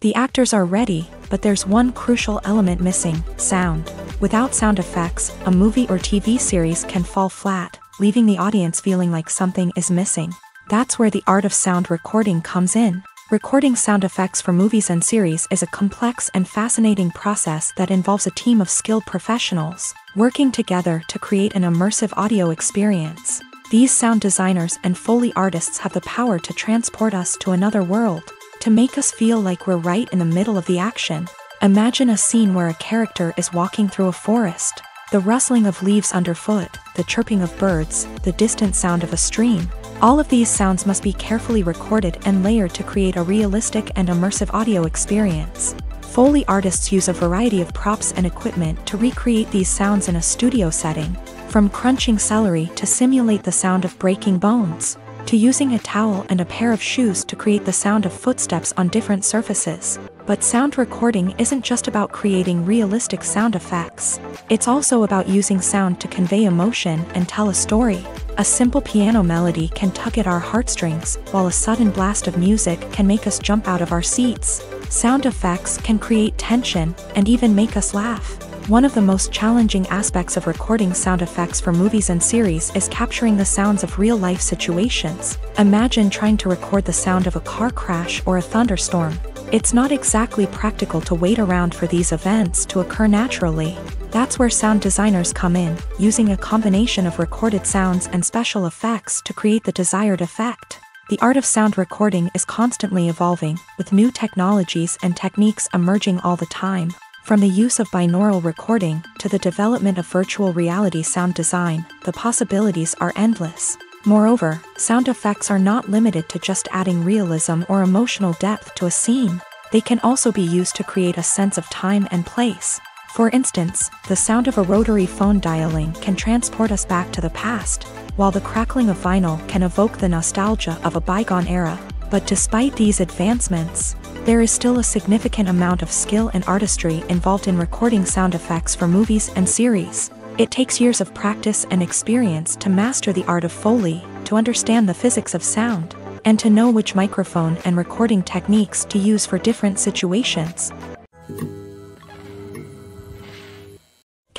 The actors are ready, but there's one crucial element missing sound. Without sound effects, a movie or TV series can fall flat, leaving the audience feeling like something is missing. That's where the art of sound recording comes in. Recording sound effects for movies and series is a complex and fascinating process that involves a team of skilled professionals, working together to create an immersive audio experience. These sound designers and Foley artists have the power to transport us to another world, to make us feel like we're right in the middle of the action. Imagine a scene where a character is walking through a forest. The rustling of leaves underfoot, the chirping of birds, the distant sound of a stream, all of these sounds must be carefully recorded and layered to create a realistic and immersive audio experience. Foley artists use a variety of props and equipment to recreate these sounds in a studio setting, from crunching celery to simulate the sound of breaking bones, to using a towel and a pair of shoes to create the sound of footsteps on different surfaces. But sound recording isn't just about creating realistic sound effects. It's also about using sound to convey emotion and tell a story. A simple piano melody can tug at our heartstrings, while a sudden blast of music can make us jump out of our seats. Sound effects can create tension and even make us laugh. One of the most challenging aspects of recording sound effects for movies and series is capturing the sounds of real life situations. Imagine trying to record the sound of a car crash or a thunderstorm. It's not exactly practical to wait around for these events to occur naturally. That's where sound designers come in, using a combination of recorded sounds and special effects to create the desired effect. The art of sound recording is constantly evolving, with new technologies and techniques emerging all the time. From the use of binaural recording to the development of virtual reality sound design, the possibilities are endless. Moreover, sound effects are not limited to just adding realism or emotional depth to a scene. They can also be used to create a sense of time and place. For instance, the sound of a rotary phone dialing can transport us back to the past, while the crackling of vinyl can evoke the nostalgia of a bygone era. But despite these advancements, there is still a significant amount of skill and artistry involved in recording sound effects for movies and series. It takes years of practice and experience to master the art of Foley, to understand the physics of sound, and to know which microphone and recording techniques to use for different situations.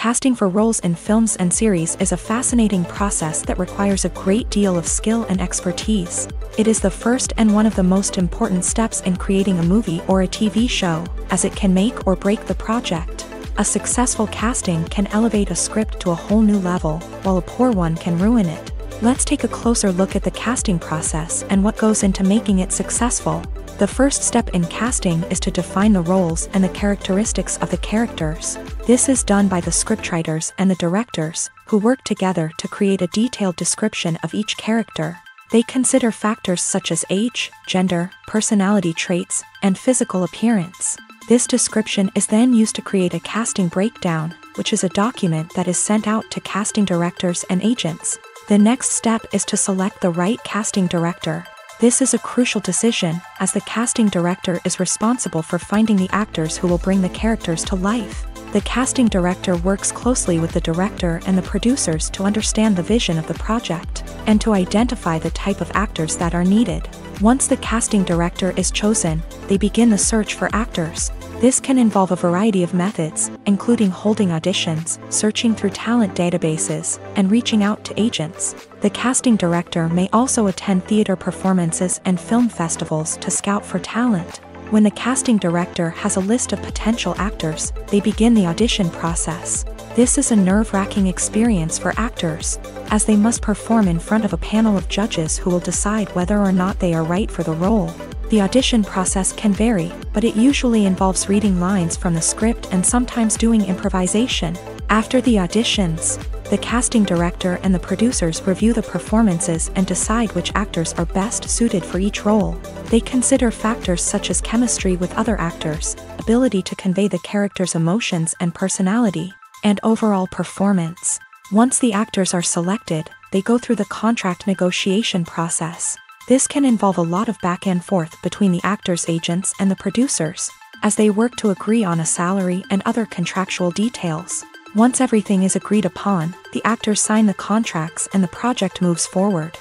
Casting for roles in films and series is a fascinating process that requires a great deal of skill and expertise. It is the first and one of the most important steps in creating a movie or a TV show, as it can make or break the project. A successful casting can elevate a script to a whole new level, while a poor one can ruin it. Let's take a closer look at the casting process and what goes into making it successful. The first step in casting is to define the roles and the characteristics of the characters. This is done by the scriptwriters and the directors, who work together to create a detailed description of each character. They consider factors such as age, gender, personality traits, and physical appearance. This description is then used to create a casting breakdown, which is a document that is sent out to casting directors and agents. The next step is to select the right casting director. This is a crucial decision, as the casting director is responsible for finding the actors who will bring the characters to life. The casting director works closely with the director and the producers to understand the vision of the project, and to identify the type of actors that are needed. Once the casting director is chosen, they begin the search for actors. This can involve a variety of methods, including holding auditions, searching through talent databases, and reaching out to agents. The casting director may also attend theater performances and film festivals to scout for talent. When the casting director has a list of potential actors, they begin the audition process. This is a nerve-wracking experience for actors, as they must perform in front of a panel of judges who will decide whether or not they are right for the role. The audition process can vary, but it usually involves reading lines from the script and sometimes doing improvisation. After the auditions, the casting director and the producers review the performances and decide which actors are best suited for each role. They consider factors such as chemistry with other actors, ability to convey the character's emotions and personality, and overall performance. Once the actors are selected, they go through the contract negotiation process. This can involve a lot of back and forth between the actors' agents and the producers, as they work to agree on a salary and other contractual details. Once everything is agreed upon, the actors sign the contracts and the project moves forward.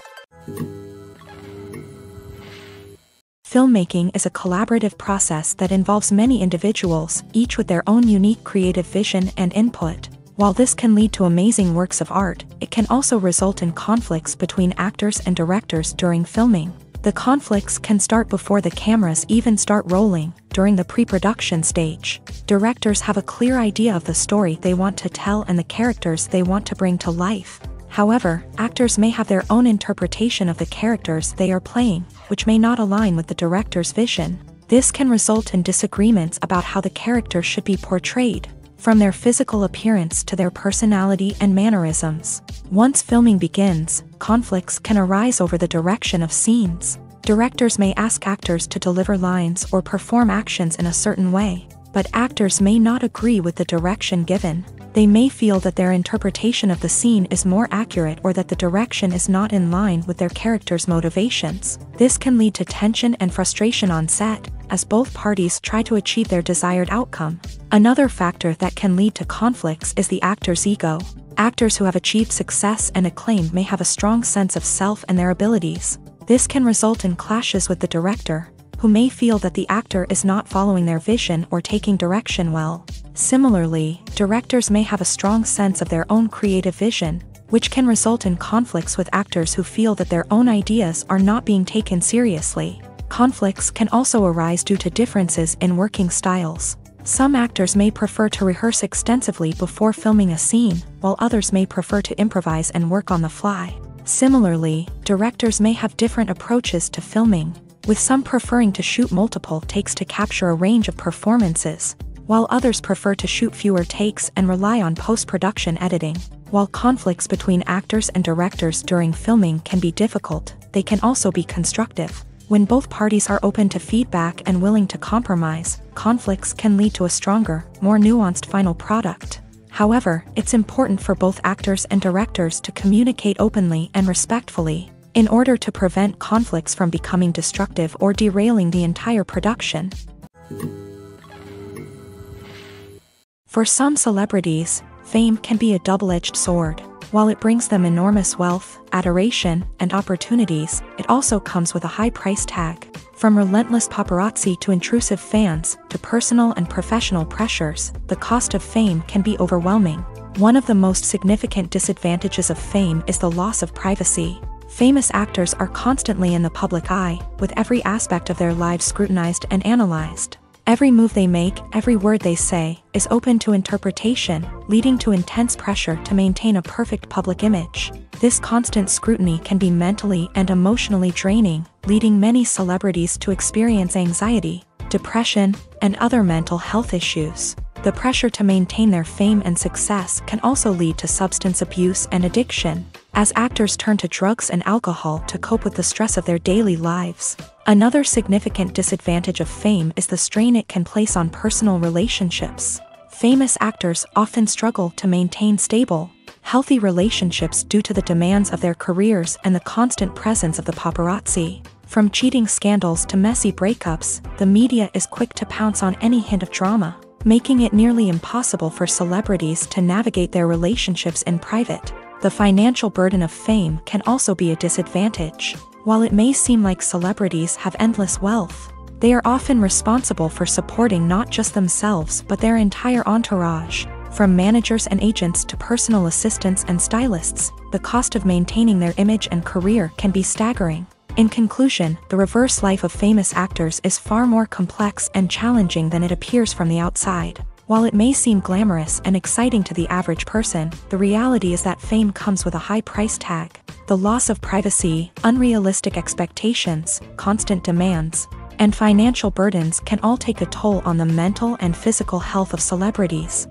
Filmmaking is a collaborative process that involves many individuals, each with their own unique creative vision and input. While this can lead to amazing works of art, it can also result in conflicts between actors and directors during filming. The conflicts can start before the cameras even start rolling, during the pre-production stage. Directors have a clear idea of the story they want to tell and the characters they want to bring to life. However, actors may have their own interpretation of the characters they are playing, which may not align with the director's vision. This can result in disagreements about how the character should be portrayed, from their physical appearance to their personality and mannerisms. Once filming begins, conflicts can arise over the direction of scenes. Directors may ask actors to deliver lines or perform actions in a certain way, but actors may not agree with the direction given. They may feel that their interpretation of the scene is more accurate or that the direction is not in line with their character's motivations. This can lead to tension and frustration on set, as both parties try to achieve their desired outcome. Another factor that can lead to conflicts is the actor's ego. Actors who have achieved success and acclaim may have a strong sense of self and their abilities. This can result in clashes with the director, who may feel that the actor is not following their vision or taking direction well. Similarly, directors may have a strong sense of their own creative vision, which can result in conflicts with actors who feel that their own ideas are not being taken seriously. Conflicts can also arise due to differences in working styles. Some actors may prefer to rehearse extensively before filming a scene, while others may prefer to improvise and work on the fly. Similarly, directors may have different approaches to filming, with some preferring to shoot multiple takes to capture a range of performances, while others prefer to shoot fewer takes and rely on post-production editing. While conflicts between actors and directors during filming can be difficult, they can also be constructive. When both parties are open to feedback and willing to compromise, conflicts can lead to a stronger, more nuanced final product. However, it's important for both actors and directors to communicate openly and respectfully, in order to prevent conflicts from becoming destructive or derailing the entire production. For some celebrities, fame can be a double-edged sword. While it brings them enormous wealth, adoration, and opportunities, it also comes with a high price tag. From relentless paparazzi to intrusive fans, to personal and professional pressures, the cost of fame can be overwhelming. One of the most significant disadvantages of fame is the loss of privacy. Famous actors are constantly in the public eye, with every aspect of their lives scrutinized and analyzed. Every move they make, every word they say, is open to interpretation, leading to intense pressure to maintain a perfect public image. This constant scrutiny can be mentally and emotionally draining, leading many celebrities to experience anxiety, depression, and other mental health issues. The pressure to maintain their fame and success can also lead to substance abuse and addiction, as actors turn to drugs and alcohol to cope with the stress of their daily lives. Another significant disadvantage of fame is the strain it can place on personal relationships. Famous actors often struggle to maintain stable, healthy relationships due to the demands of their careers and the constant presence of the paparazzi. From cheating scandals to messy breakups, the media is quick to pounce on any hint of drama making it nearly impossible for celebrities to navigate their relationships in private. The financial burden of fame can also be a disadvantage. While it may seem like celebrities have endless wealth, they are often responsible for supporting not just themselves but their entire entourage. From managers and agents to personal assistants and stylists, the cost of maintaining their image and career can be staggering. In conclusion, the reverse life of famous actors is far more complex and challenging than it appears from the outside. While it may seem glamorous and exciting to the average person, the reality is that fame comes with a high price tag. The loss of privacy, unrealistic expectations, constant demands, and financial burdens can all take a toll on the mental and physical health of celebrities.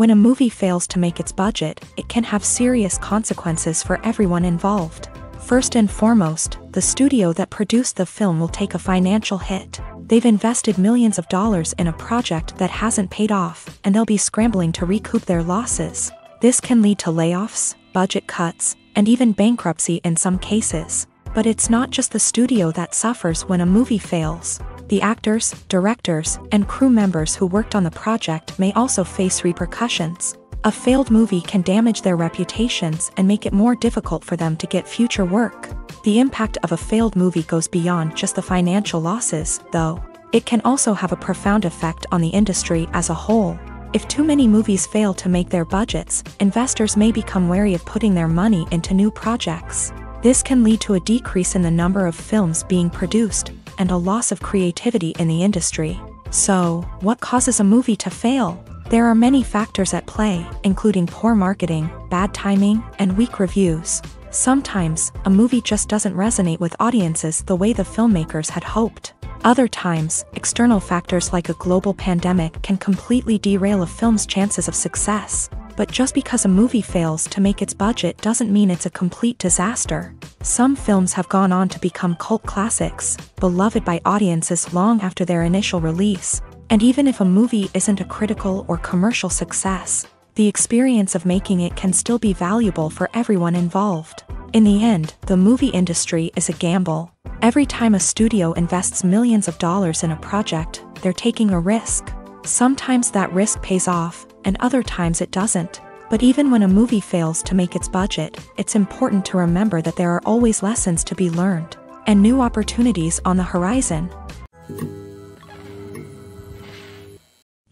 When a movie fails to make its budget, it can have serious consequences for everyone involved. First and foremost, the studio that produced the film will take a financial hit. They've invested millions of dollars in a project that hasn't paid off, and they'll be scrambling to recoup their losses. This can lead to layoffs, budget cuts, and even bankruptcy in some cases. But it's not just the studio that suffers when a movie fails. The actors, directors, and crew members who worked on the project may also face repercussions. A failed movie can damage their reputations and make it more difficult for them to get future work. The impact of a failed movie goes beyond just the financial losses, though. It can also have a profound effect on the industry as a whole. If too many movies fail to make their budgets, investors may become wary of putting their money into new projects. This can lead to a decrease in the number of films being produced, and a loss of creativity in the industry. So, what causes a movie to fail? There are many factors at play, including poor marketing, bad timing, and weak reviews. Sometimes, a movie just doesn't resonate with audiences the way the filmmakers had hoped. Other times, external factors like a global pandemic can completely derail a film's chances of success. But just because a movie fails to make its budget doesn't mean it's a complete disaster. Some films have gone on to become cult classics, beloved by audiences long after their initial release. And even if a movie isn't a critical or commercial success, the experience of making it can still be valuable for everyone involved. In the end, the movie industry is a gamble. Every time a studio invests millions of dollars in a project, they're taking a risk. Sometimes that risk pays off, and other times it doesn't. But even when a movie fails to make its budget, it's important to remember that there are always lessons to be learned, and new opportunities on the horizon.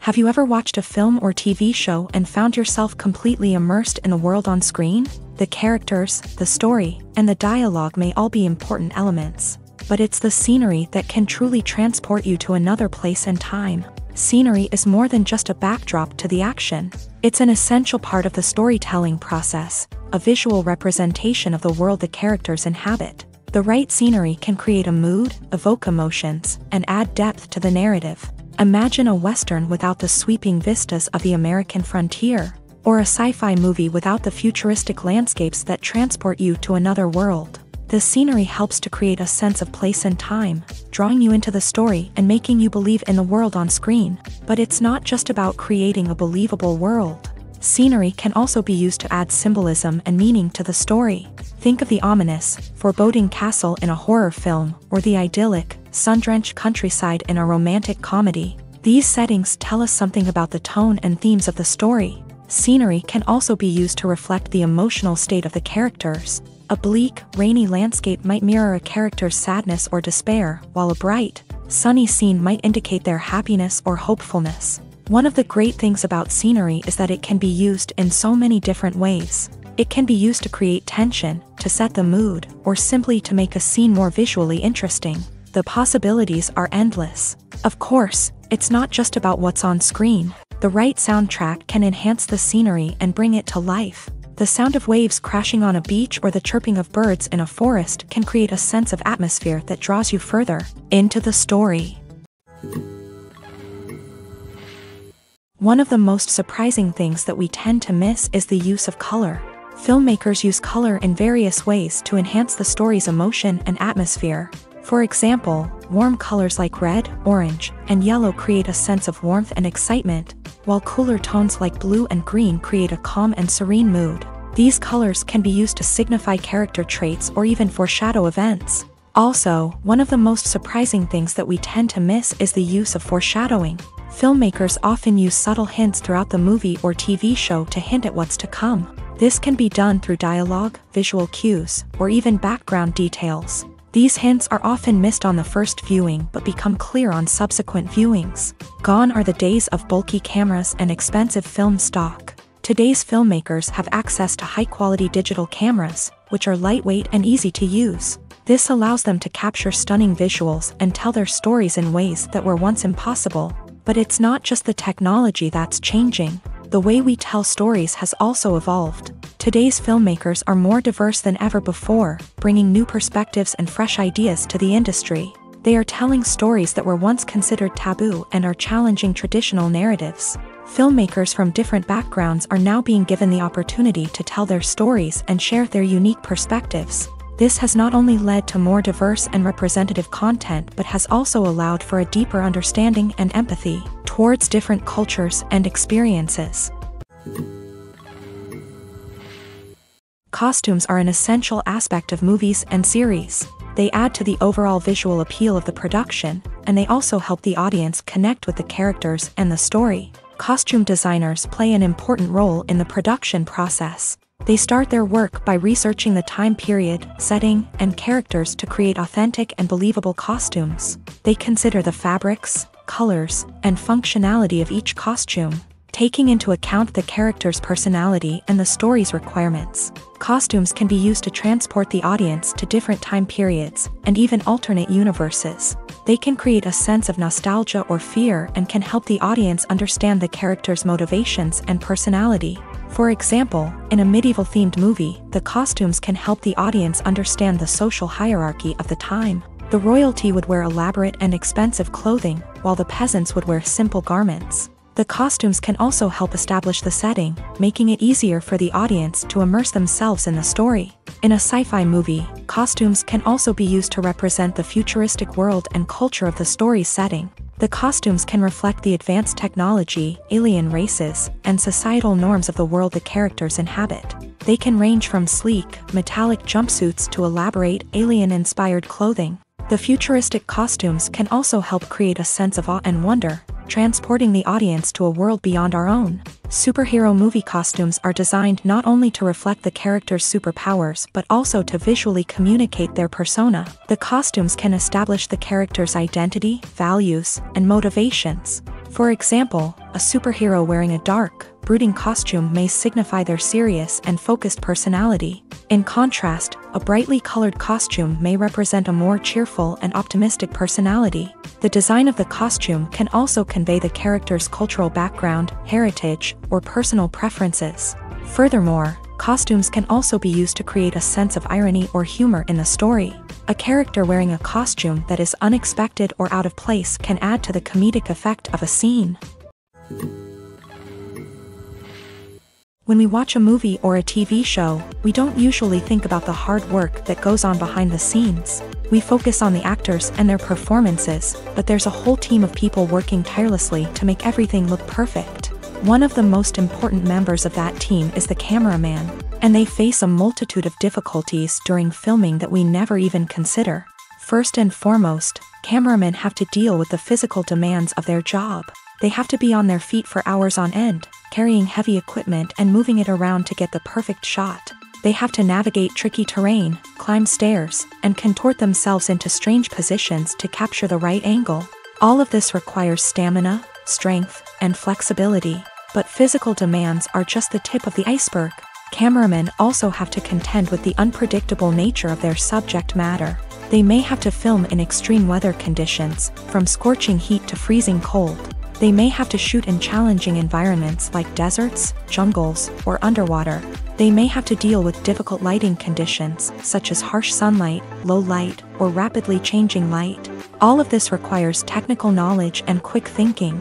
Have you ever watched a film or TV show and found yourself completely immersed in the world on screen? The characters, the story, and the dialogue may all be important elements, but it's the scenery that can truly transport you to another place and time scenery is more than just a backdrop to the action. It's an essential part of the storytelling process, a visual representation of the world the characters inhabit. The right scenery can create a mood, evoke emotions, and add depth to the narrative. Imagine a western without the sweeping vistas of the American frontier, or a sci-fi movie without the futuristic landscapes that transport you to another world. The scenery helps to create a sense of place and time, drawing you into the story and making you believe in the world on screen. But it's not just about creating a believable world. Scenery can also be used to add symbolism and meaning to the story. Think of the ominous, foreboding castle in a horror film, or the idyllic, sun-drenched countryside in a romantic comedy. These settings tell us something about the tone and themes of the story. Scenery can also be used to reflect the emotional state of the characters, a bleak, rainy landscape might mirror a character's sadness or despair, while a bright, sunny scene might indicate their happiness or hopefulness. One of the great things about scenery is that it can be used in so many different ways. It can be used to create tension, to set the mood, or simply to make a scene more visually interesting. The possibilities are endless. Of course, it's not just about what's on screen. The right soundtrack can enhance the scenery and bring it to life. The sound of waves crashing on a beach or the chirping of birds in a forest can create a sense of atmosphere that draws you further into the story. One of the most surprising things that we tend to miss is the use of color. Filmmakers use color in various ways to enhance the story's emotion and atmosphere. For example, warm colors like red, orange, and yellow create a sense of warmth and excitement, while cooler tones like blue and green create a calm and serene mood. These colors can be used to signify character traits or even foreshadow events. Also, one of the most surprising things that we tend to miss is the use of foreshadowing. Filmmakers often use subtle hints throughout the movie or TV show to hint at what's to come. This can be done through dialogue, visual cues, or even background details. These hints are often missed on the first viewing but become clear on subsequent viewings. Gone are the days of bulky cameras and expensive film stock. Today's filmmakers have access to high-quality digital cameras, which are lightweight and easy to use. This allows them to capture stunning visuals and tell their stories in ways that were once impossible. But it's not just the technology that's changing. The way we tell stories has also evolved. Today's filmmakers are more diverse than ever before, bringing new perspectives and fresh ideas to the industry. They are telling stories that were once considered taboo and are challenging traditional narratives. Filmmakers from different backgrounds are now being given the opportunity to tell their stories and share their unique perspectives. This has not only led to more diverse and representative content but has also allowed for a deeper understanding and empathy towards different cultures and experiences. Costumes are an essential aspect of movies and series. They add to the overall visual appeal of the production, and they also help the audience connect with the characters and the story costume designers play an important role in the production process. They start their work by researching the time period, setting, and characters to create authentic and believable costumes. They consider the fabrics, colors, and functionality of each costume, taking into account the character's personality and the story's requirements. Costumes can be used to transport the audience to different time periods and even alternate universes. They can create a sense of nostalgia or fear and can help the audience understand the character's motivations and personality. For example, in a medieval-themed movie, the costumes can help the audience understand the social hierarchy of the time. The royalty would wear elaborate and expensive clothing, while the peasants would wear simple garments. The costumes can also help establish the setting, making it easier for the audience to immerse themselves in the story. In a sci-fi movie, costumes can also be used to represent the futuristic world and culture of the story's setting. The costumes can reflect the advanced technology, alien races, and societal norms of the world the characters inhabit. They can range from sleek, metallic jumpsuits to elaborate, alien-inspired clothing. The futuristic costumes can also help create a sense of awe and wonder, transporting the audience to a world beyond our own. Superhero movie costumes are designed not only to reflect the character's superpowers but also to visually communicate their persona. The costumes can establish the character's identity, values, and motivations. For example, a superhero wearing a dark, brooding costume may signify their serious and focused personality. In contrast, a brightly colored costume may represent a more cheerful and optimistic personality. The design of the costume can also convey the character's cultural background, heritage, or personal preferences. Furthermore, costumes can also be used to create a sense of irony or humor in the story. A character wearing a costume that is unexpected or out of place can add to the comedic effect of a scene. When we watch a movie or a TV show, we don't usually think about the hard work that goes on behind the scenes. We focus on the actors and their performances, but there's a whole team of people working tirelessly to make everything look perfect. One of the most important members of that team is the cameraman, and they face a multitude of difficulties during filming that we never even consider. First and foremost, cameramen have to deal with the physical demands of their job. They have to be on their feet for hours on end, carrying heavy equipment and moving it around to get the perfect shot. They have to navigate tricky terrain, climb stairs, and contort themselves into strange positions to capture the right angle. All of this requires stamina, strength, and flexibility. But physical demands are just the tip of the iceberg. Cameramen also have to contend with the unpredictable nature of their subject matter. They may have to film in extreme weather conditions, from scorching heat to freezing cold. They may have to shoot in challenging environments like deserts, jungles, or underwater. They may have to deal with difficult lighting conditions, such as harsh sunlight, low light, or rapidly changing light. All of this requires technical knowledge and quick thinking.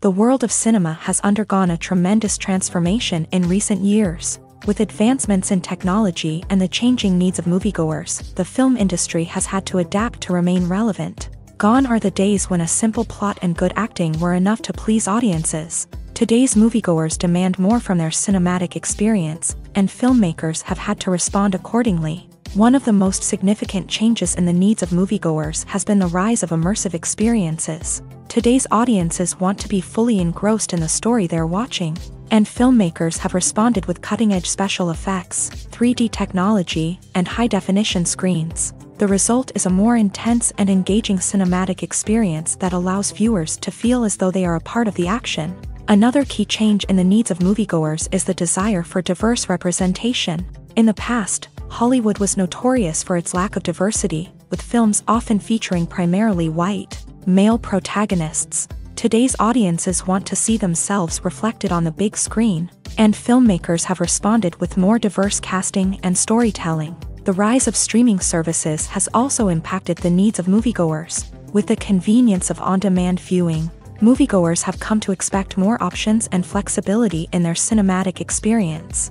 The world of cinema has undergone a tremendous transformation in recent years. With advancements in technology and the changing needs of moviegoers, the film industry has had to adapt to remain relevant. Gone are the days when a simple plot and good acting were enough to please audiences. Today's moviegoers demand more from their cinematic experience, and filmmakers have had to respond accordingly. One of the most significant changes in the needs of moviegoers has been the rise of immersive experiences. Today's audiences want to be fully engrossed in the story they're watching, and filmmakers have responded with cutting-edge special effects, 3D technology, and high-definition screens. The result is a more intense and engaging cinematic experience that allows viewers to feel as though they are a part of the action. Another key change in the needs of moviegoers is the desire for diverse representation. In the past, Hollywood was notorious for its lack of diversity, with films often featuring primarily white, male protagonists. Today's audiences want to see themselves reflected on the big screen, and filmmakers have responded with more diverse casting and storytelling. The rise of streaming services has also impacted the needs of moviegoers. With the convenience of on-demand viewing, moviegoers have come to expect more options and flexibility in their cinematic experience.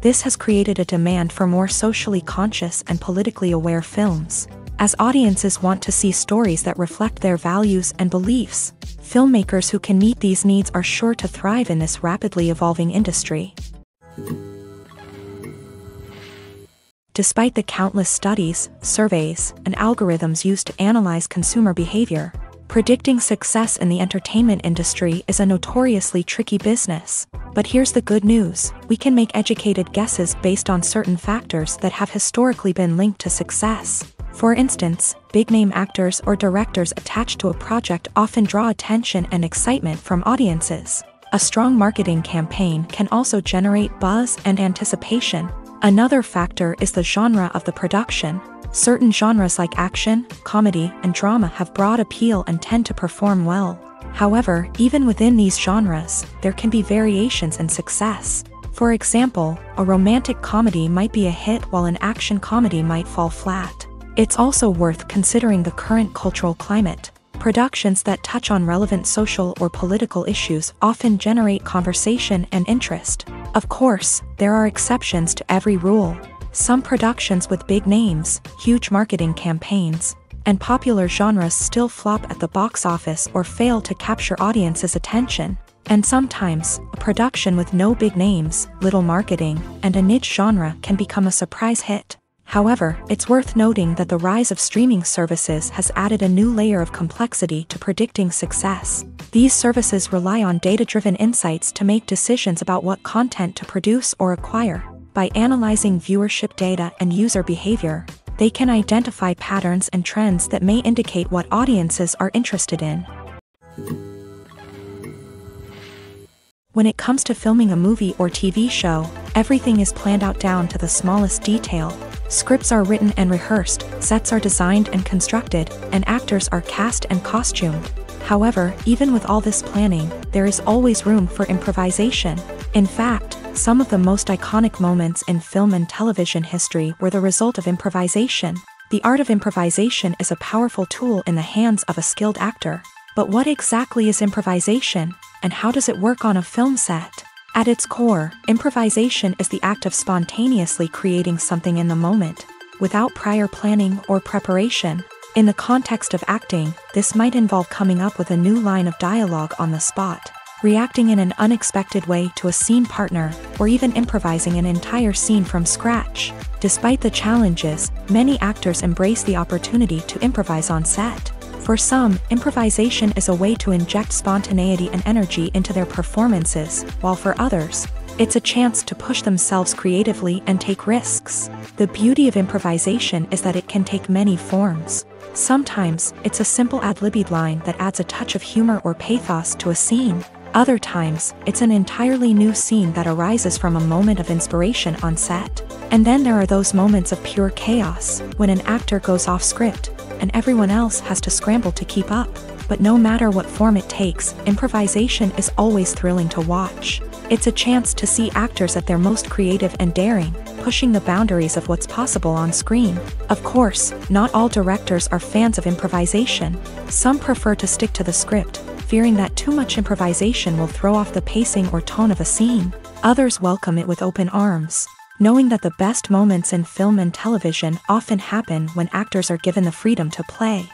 This has created a demand for more socially conscious and politically aware films. As audiences want to see stories that reflect their values and beliefs, filmmakers who can meet these needs are sure to thrive in this rapidly evolving industry. Despite the countless studies, surveys, and algorithms used to analyze consumer behavior, predicting success in the entertainment industry is a notoriously tricky business. But here's the good news we can make educated guesses based on certain factors that have historically been linked to success. For instance, big name actors or directors attached to a project often draw attention and excitement from audiences. A strong marketing campaign can also generate buzz and anticipation. Another factor is the genre of the production. Certain genres like action, comedy, and drama have broad appeal and tend to perform well. However, even within these genres, there can be variations in success. For example, a romantic comedy might be a hit while an action comedy might fall flat. It's also worth considering the current cultural climate. Productions that touch on relevant social or political issues often generate conversation and interest. Of course, there are exceptions to every rule. Some productions with big names, huge marketing campaigns, and popular genres still flop at the box office or fail to capture audiences' attention. And sometimes, a production with no big names, little marketing, and a niche genre can become a surprise hit. However, it's worth noting that the rise of streaming services has added a new layer of complexity to predicting success. These services rely on data-driven insights to make decisions about what content to produce or acquire. By analyzing viewership data and user behavior, they can identify patterns and trends that may indicate what audiences are interested in. When it comes to filming a movie or TV show, everything is planned out down to the smallest detail. Scripts are written and rehearsed, sets are designed and constructed, and actors are cast and costumed. However, even with all this planning, there is always room for improvisation. In fact, some of the most iconic moments in film and television history were the result of improvisation. The art of improvisation is a powerful tool in the hands of a skilled actor. But what exactly is improvisation, and how does it work on a film set? At its core, improvisation is the act of spontaneously creating something in the moment, without prior planning or preparation. In the context of acting, this might involve coming up with a new line of dialogue on the spot, reacting in an unexpected way to a scene partner, or even improvising an entire scene from scratch. Despite the challenges, many actors embrace the opportunity to improvise on set. For some, improvisation is a way to inject spontaneity and energy into their performances, while for others, it's a chance to push themselves creatively and take risks. The beauty of improvisation is that it can take many forms. Sometimes, it's a simple ad-libbed line that adds a touch of humor or pathos to a scene. Other times, it's an entirely new scene that arises from a moment of inspiration on set. And then there are those moments of pure chaos, when an actor goes off script, and everyone else has to scramble to keep up. But no matter what form it takes, improvisation is always thrilling to watch. It's a chance to see actors at their most creative and daring, pushing the boundaries of what's possible on screen. Of course, not all directors are fans of improvisation. Some prefer to stick to the script, fearing that too much improvisation will throw off the pacing or tone of a scene. Others welcome it with open arms knowing that the best moments in film and television often happen when actors are given the freedom to play.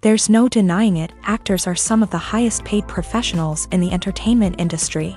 There's no denying it, actors are some of the highest paid professionals in the entertainment industry.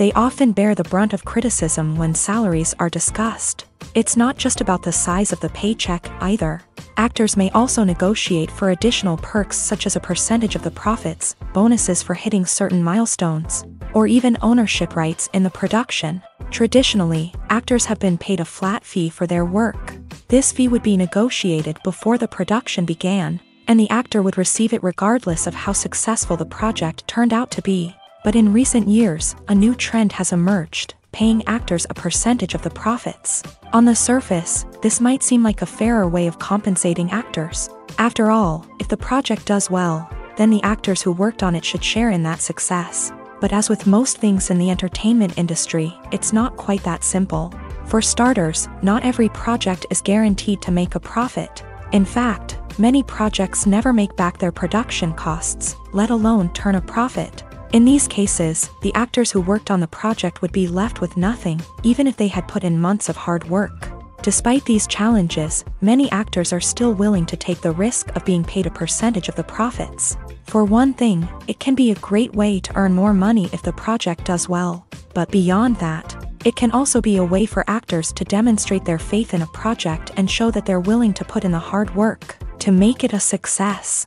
they often bear the brunt of criticism when salaries are discussed. It's not just about the size of the paycheck, either. Actors may also negotiate for additional perks such as a percentage of the profits, bonuses for hitting certain milestones, or even ownership rights in the production. Traditionally, actors have been paid a flat fee for their work. This fee would be negotiated before the production began, and the actor would receive it regardless of how successful the project turned out to be. But in recent years, a new trend has emerged, paying actors a percentage of the profits. On the surface, this might seem like a fairer way of compensating actors. After all, if the project does well, then the actors who worked on it should share in that success. But as with most things in the entertainment industry, it's not quite that simple. For starters, not every project is guaranteed to make a profit. In fact, many projects never make back their production costs, let alone turn a profit. In these cases, the actors who worked on the project would be left with nothing, even if they had put in months of hard work. Despite these challenges, many actors are still willing to take the risk of being paid a percentage of the profits. For one thing, it can be a great way to earn more money if the project does well. But beyond that, it can also be a way for actors to demonstrate their faith in a project and show that they're willing to put in the hard work to make it a success.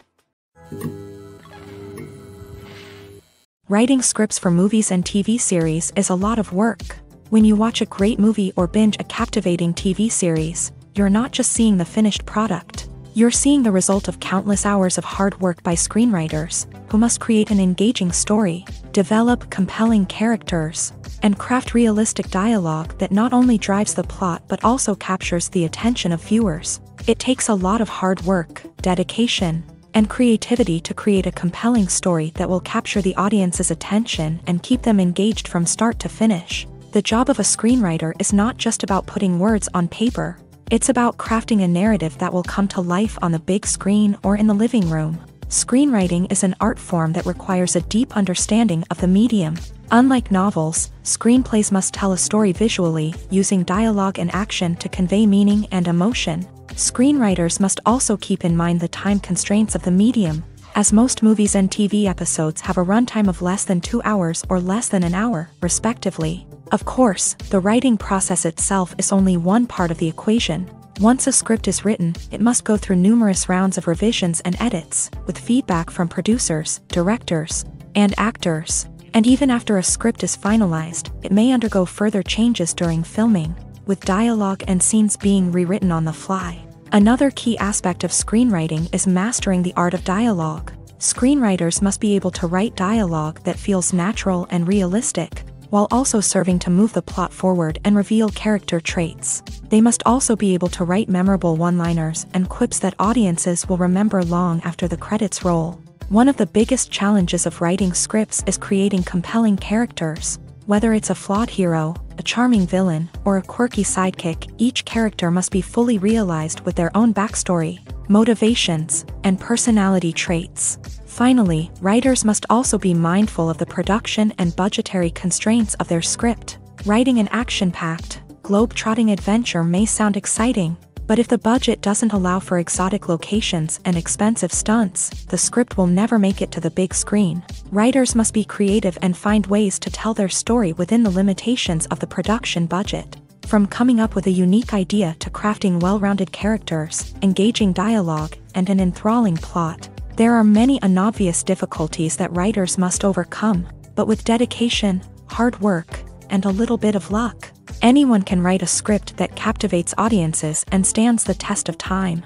Writing scripts for movies and TV series is a lot of work. When you watch a great movie or binge a captivating TV series, you're not just seeing the finished product. You're seeing the result of countless hours of hard work by screenwriters, who must create an engaging story, develop compelling characters, and craft realistic dialogue that not only drives the plot but also captures the attention of viewers. It takes a lot of hard work, dedication, and creativity to create a compelling story that will capture the audience's attention and keep them engaged from start to finish. The job of a screenwriter is not just about putting words on paper, it's about crafting a narrative that will come to life on the big screen or in the living room. Screenwriting is an art form that requires a deep understanding of the medium. Unlike novels, screenplays must tell a story visually, using dialogue and action to convey meaning and emotion. Screenwriters must also keep in mind the time constraints of the medium, as most movies and TV episodes have a runtime of less than two hours or less than an hour, respectively. Of course, the writing process itself is only one part of the equation. Once a script is written, it must go through numerous rounds of revisions and edits, with feedback from producers, directors, and actors. And even after a script is finalized, it may undergo further changes during filming, with dialogue and scenes being rewritten on the fly. Another key aspect of screenwriting is mastering the art of dialogue. Screenwriters must be able to write dialogue that feels natural and realistic, while also serving to move the plot forward and reveal character traits. They must also be able to write memorable one-liners and quips that audiences will remember long after the credits roll. One of the biggest challenges of writing scripts is creating compelling characters. Whether it's a flawed hero, a charming villain, or a quirky sidekick, each character must be fully realized with their own backstory, motivations, and personality traits. Finally, writers must also be mindful of the production and budgetary constraints of their script. Writing an action-packed, globe-trotting adventure may sound exciting, but if the budget doesn't allow for exotic locations and expensive stunts, the script will never make it to the big screen. Writers must be creative and find ways to tell their story within the limitations of the production budget. From coming up with a unique idea to crafting well-rounded characters, engaging dialogue, and an enthralling plot, there are many unobvious difficulties that writers must overcome, but with dedication, hard work, and a little bit of luck, anyone can write a script that captivates audiences and stands the test of time.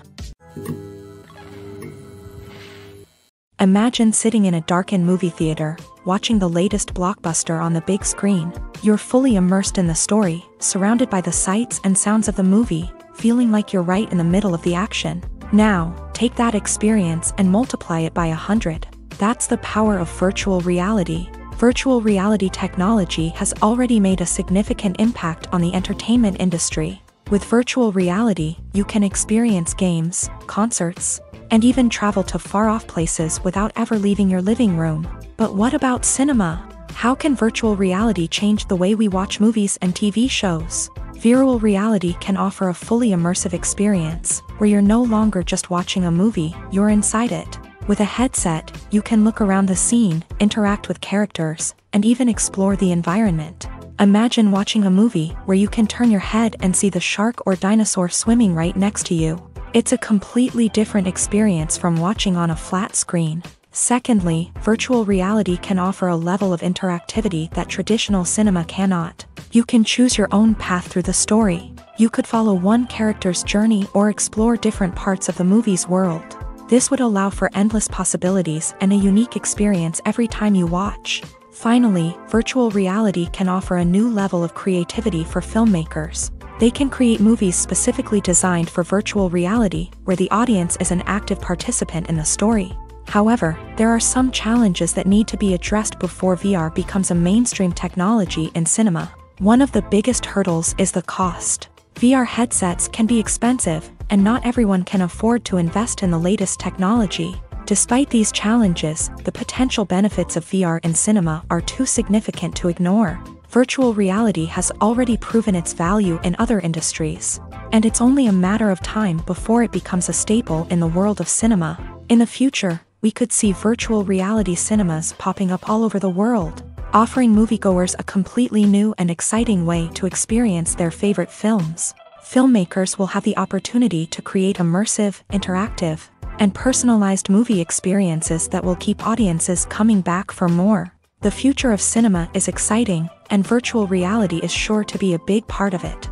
Imagine sitting in a darkened movie theater, watching the latest blockbuster on the big screen. You're fully immersed in the story, surrounded by the sights and sounds of the movie, feeling like you're right in the middle of the action. Now, take that experience and multiply it by a hundred. That's the power of virtual reality, virtual reality technology has already made a significant impact on the entertainment industry. With virtual reality, you can experience games, concerts, and even travel to far-off places without ever leaving your living room. But what about cinema? How can virtual reality change the way we watch movies and TV shows? Virtual reality can offer a fully immersive experience, where you're no longer just watching a movie, you're inside it. With a headset, you can look around the scene, interact with characters, and even explore the environment. Imagine watching a movie where you can turn your head and see the shark or dinosaur swimming right next to you. It's a completely different experience from watching on a flat screen. Secondly, virtual reality can offer a level of interactivity that traditional cinema cannot. You can choose your own path through the story. You could follow one character's journey or explore different parts of the movie's world. This would allow for endless possibilities and a unique experience every time you watch. Finally, virtual reality can offer a new level of creativity for filmmakers. They can create movies specifically designed for virtual reality, where the audience is an active participant in the story. However, there are some challenges that need to be addressed before VR becomes a mainstream technology in cinema. One of the biggest hurdles is the cost. VR headsets can be expensive, and not everyone can afford to invest in the latest technology. Despite these challenges, the potential benefits of VR in cinema are too significant to ignore. Virtual reality has already proven its value in other industries, and it's only a matter of time before it becomes a staple in the world of cinema. In the future, we could see virtual reality cinemas popping up all over the world, offering moviegoers a completely new and exciting way to experience their favorite films. Filmmakers will have the opportunity to create immersive, interactive, and personalized movie experiences that will keep audiences coming back for more. The future of cinema is exciting, and virtual reality is sure to be a big part of it.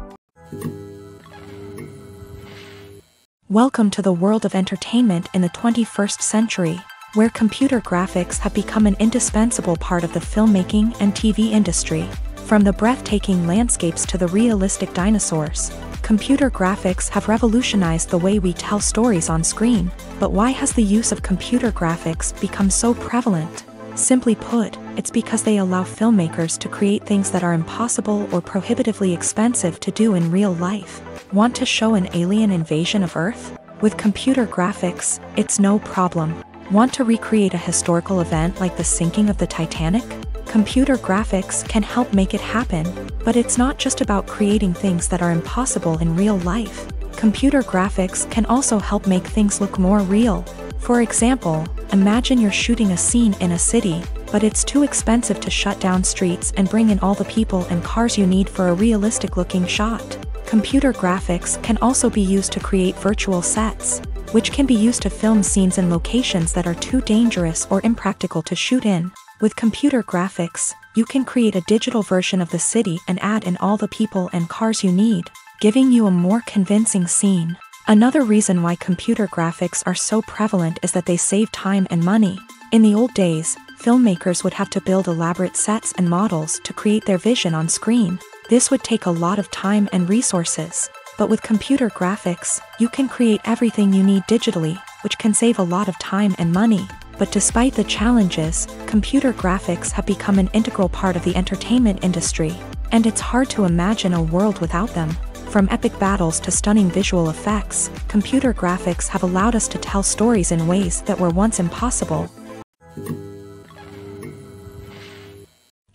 Welcome to the world of entertainment in the 21st century, where computer graphics have become an indispensable part of the filmmaking and TV industry. From the breathtaking landscapes to the realistic dinosaurs, computer graphics have revolutionized the way we tell stories on screen. But why has the use of computer graphics become so prevalent? Simply put, it's because they allow filmmakers to create things that are impossible or prohibitively expensive to do in real life. Want to show an alien invasion of Earth? With computer graphics, it's no problem. Want to recreate a historical event like the sinking of the Titanic? Computer graphics can help make it happen, but it's not just about creating things that are impossible in real life. Computer graphics can also help make things look more real. For example, imagine you're shooting a scene in a city, but it's too expensive to shut down streets and bring in all the people and cars you need for a realistic looking shot. Computer graphics can also be used to create virtual sets, which can be used to film scenes in locations that are too dangerous or impractical to shoot in. With computer graphics, you can create a digital version of the city and add in all the people and cars you need, giving you a more convincing scene. Another reason why computer graphics are so prevalent is that they save time and money. In the old days, filmmakers would have to build elaborate sets and models to create their vision on screen. This would take a lot of time and resources. But with computer graphics, you can create everything you need digitally, which can save a lot of time and money. But despite the challenges, computer graphics have become an integral part of the entertainment industry, and it's hard to imagine a world without them. From epic battles to stunning visual effects, computer graphics have allowed us to tell stories in ways that were once impossible.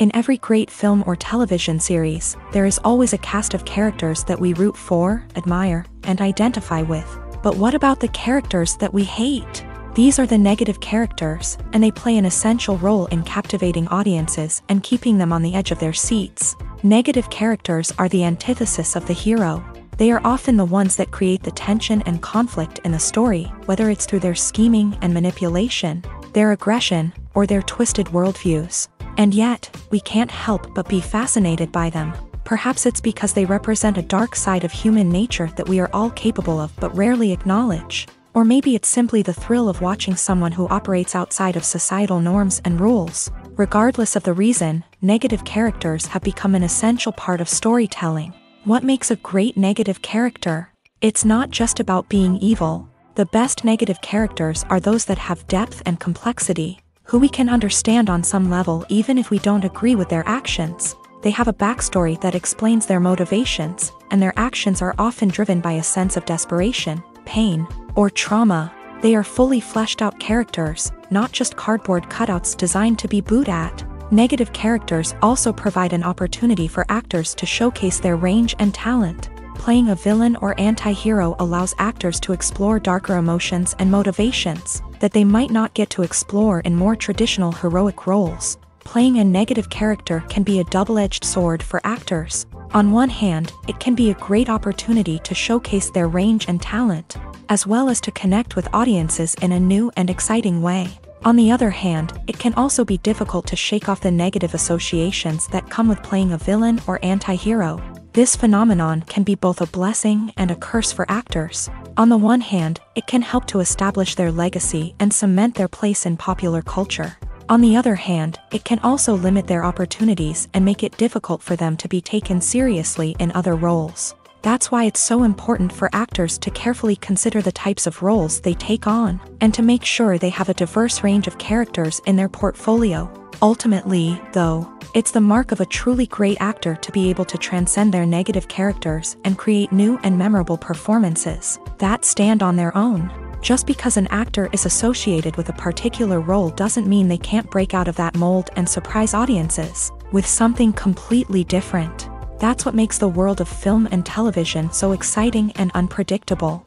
In every great film or television series, there is always a cast of characters that we root for, admire, and identify with. But what about the characters that we hate? These are the negative characters, and they play an essential role in captivating audiences and keeping them on the edge of their seats. Negative characters are the antithesis of the hero. They are often the ones that create the tension and conflict in the story, whether it's through their scheming and manipulation, their aggression, or their twisted worldviews. And yet, we can't help but be fascinated by them. Perhaps it's because they represent a dark side of human nature that we are all capable of but rarely acknowledge. Or maybe it's simply the thrill of watching someone who operates outside of societal norms and rules. Regardless of the reason, negative characters have become an essential part of storytelling. What makes a great negative character? It's not just about being evil. The best negative characters are those that have depth and complexity, who we can understand on some level even if we don't agree with their actions. They have a backstory that explains their motivations, and their actions are often driven by a sense of desperation, pain, or trauma, they are fully fleshed out characters, not just cardboard cutouts designed to be booed at. Negative characters also provide an opportunity for actors to showcase their range and talent. Playing a villain or anti-hero allows actors to explore darker emotions and motivations that they might not get to explore in more traditional heroic roles. Playing a negative character can be a double-edged sword for actors. On one hand, it can be a great opportunity to showcase their range and talent, as well as to connect with audiences in a new and exciting way. On the other hand, it can also be difficult to shake off the negative associations that come with playing a villain or anti-hero. This phenomenon can be both a blessing and a curse for actors. On the one hand, it can help to establish their legacy and cement their place in popular culture. On the other hand, it can also limit their opportunities and make it difficult for them to be taken seriously in other roles. That's why it's so important for actors to carefully consider the types of roles they take on, and to make sure they have a diverse range of characters in their portfolio. Ultimately, though, it's the mark of a truly great actor to be able to transcend their negative characters and create new and memorable performances that stand on their own. Just because an actor is associated with a particular role doesn't mean they can't break out of that mold and surprise audiences with something completely different. That's what makes the world of film and television so exciting and unpredictable.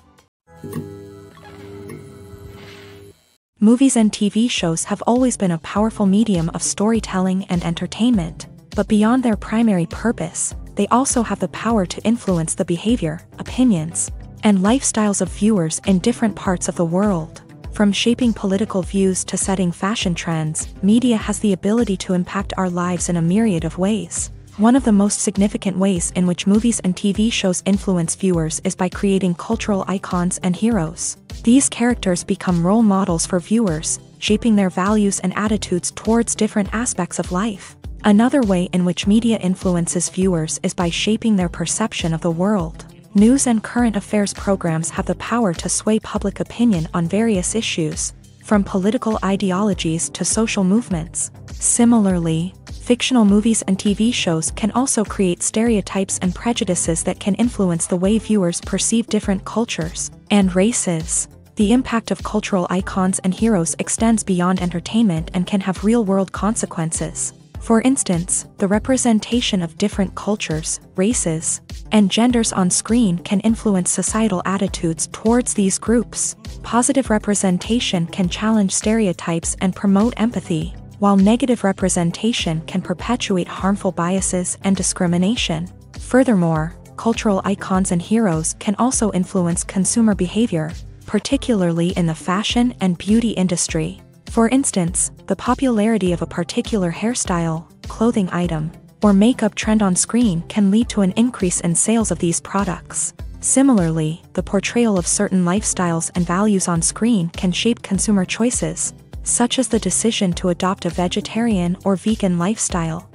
Movies and TV shows have always been a powerful medium of storytelling and entertainment, but beyond their primary purpose, they also have the power to influence the behavior, opinions, and lifestyles of viewers in different parts of the world. From shaping political views to setting fashion trends, media has the ability to impact our lives in a myriad of ways. One of the most significant ways in which movies and TV shows influence viewers is by creating cultural icons and heroes. These characters become role models for viewers, shaping their values and attitudes towards different aspects of life. Another way in which media influences viewers is by shaping their perception of the world. News and current affairs programs have the power to sway public opinion on various issues, from political ideologies to social movements. Similarly, fictional movies and TV shows can also create stereotypes and prejudices that can influence the way viewers perceive different cultures and races. The impact of cultural icons and heroes extends beyond entertainment and can have real world consequences. For instance, the representation of different cultures, races, and genders on screen can influence societal attitudes towards these groups. Positive representation can challenge stereotypes and promote empathy, while negative representation can perpetuate harmful biases and discrimination. Furthermore, cultural icons and heroes can also influence consumer behavior, particularly in the fashion and beauty industry. For instance, the popularity of a particular hairstyle, clothing item, or makeup trend on screen can lead to an increase in sales of these products. Similarly, the portrayal of certain lifestyles and values on screen can shape consumer choices, such as the decision to adopt a vegetarian or vegan lifestyle.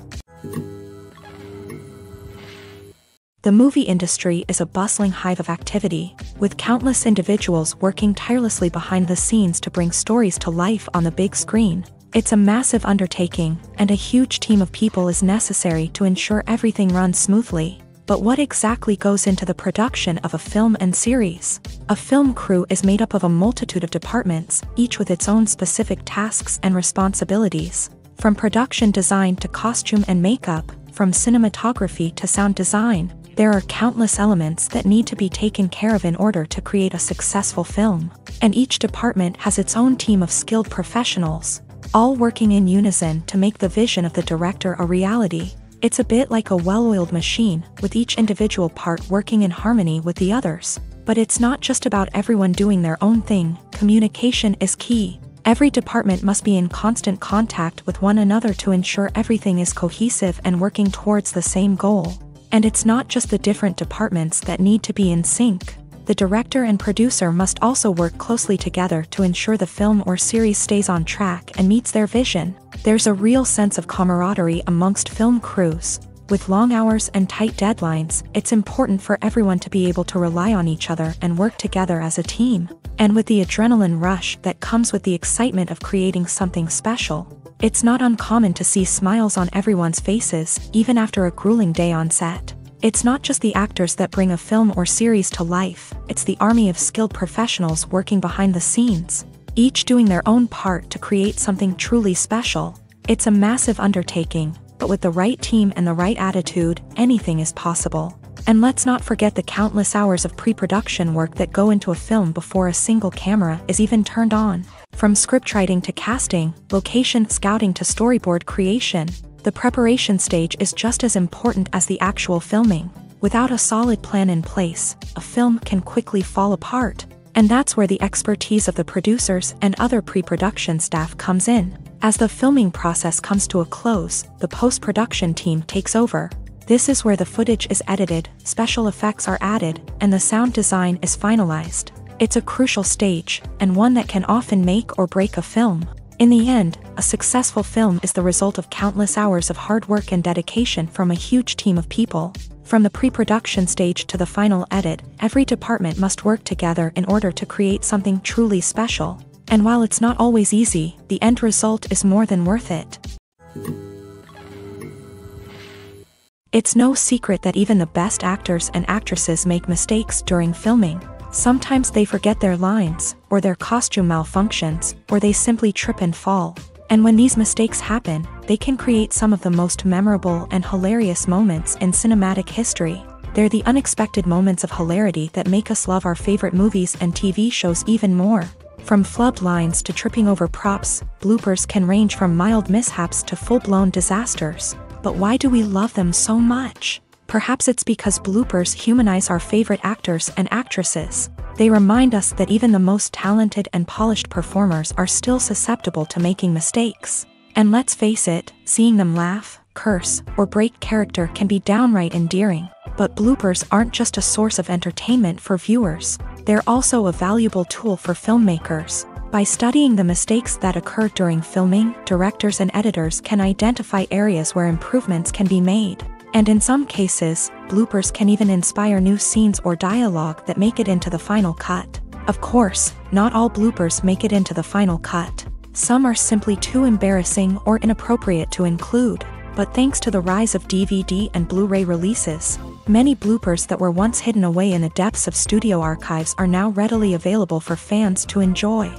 The movie industry is a bustling hive of activity, with countless individuals working tirelessly behind the scenes to bring stories to life on the big screen. It's a massive undertaking, and a huge team of people is necessary to ensure everything runs smoothly. But what exactly goes into the production of a film and series? A film crew is made up of a multitude of departments, each with its own specific tasks and responsibilities. From production design to costume and makeup, from cinematography to sound design, there are countless elements that need to be taken care of in order to create a successful film. And each department has its own team of skilled professionals, all working in unison to make the vision of the director a reality. It's a bit like a well-oiled machine, with each individual part working in harmony with the others. But it's not just about everyone doing their own thing, communication is key. Every department must be in constant contact with one another to ensure everything is cohesive and working towards the same goal. And it's not just the different departments that need to be in sync. The director and producer must also work closely together to ensure the film or series stays on track and meets their vision. There's a real sense of camaraderie amongst film crews. With long hours and tight deadlines, it's important for everyone to be able to rely on each other and work together as a team. And with the adrenaline rush that comes with the excitement of creating something special, it's not uncommon to see smiles on everyone's faces, even after a grueling day on set. It's not just the actors that bring a film or series to life, it's the army of skilled professionals working behind the scenes each doing their own part to create something truly special. It's a massive undertaking, but with the right team and the right attitude, anything is possible. And let's not forget the countless hours of pre-production work that go into a film before a single camera is even turned on. From scriptwriting to casting, location scouting to storyboard creation, the preparation stage is just as important as the actual filming. Without a solid plan in place, a film can quickly fall apart. And that's where the expertise of the producers and other pre-production staff comes in. As the filming process comes to a close, the post-production team takes over. This is where the footage is edited, special effects are added, and the sound design is finalized. It's a crucial stage, and one that can often make or break a film. In the end, a successful film is the result of countless hours of hard work and dedication from a huge team of people. From the pre-production stage to the final edit, every department must work together in order to create something truly special. And while it's not always easy, the end result is more than worth it. It's no secret that even the best actors and actresses make mistakes during filming. Sometimes they forget their lines, or their costume malfunctions, or they simply trip and fall. And when these mistakes happen, they can create some of the most memorable and hilarious moments in cinematic history. They're the unexpected moments of hilarity that make us love our favorite movies and TV shows even more. From flubbed lines to tripping over props, bloopers can range from mild mishaps to full-blown disasters. But why do we love them so much? Perhaps it's because bloopers humanize our favorite actors and actresses. They remind us that even the most talented and polished performers are still susceptible to making mistakes. And let's face it, seeing them laugh, curse, or break character can be downright endearing. But bloopers aren't just a source of entertainment for viewers, they're also a valuable tool for filmmakers. By studying the mistakes that occur during filming, directors and editors can identify areas where improvements can be made. And in some cases, bloopers can even inspire new scenes or dialogue that make it into the final cut. Of course, not all bloopers make it into the final cut. Some are simply too embarrassing or inappropriate to include. But thanks to the rise of DVD and Blu-ray releases, many bloopers that were once hidden away in the depths of studio archives are now readily available for fans to enjoy.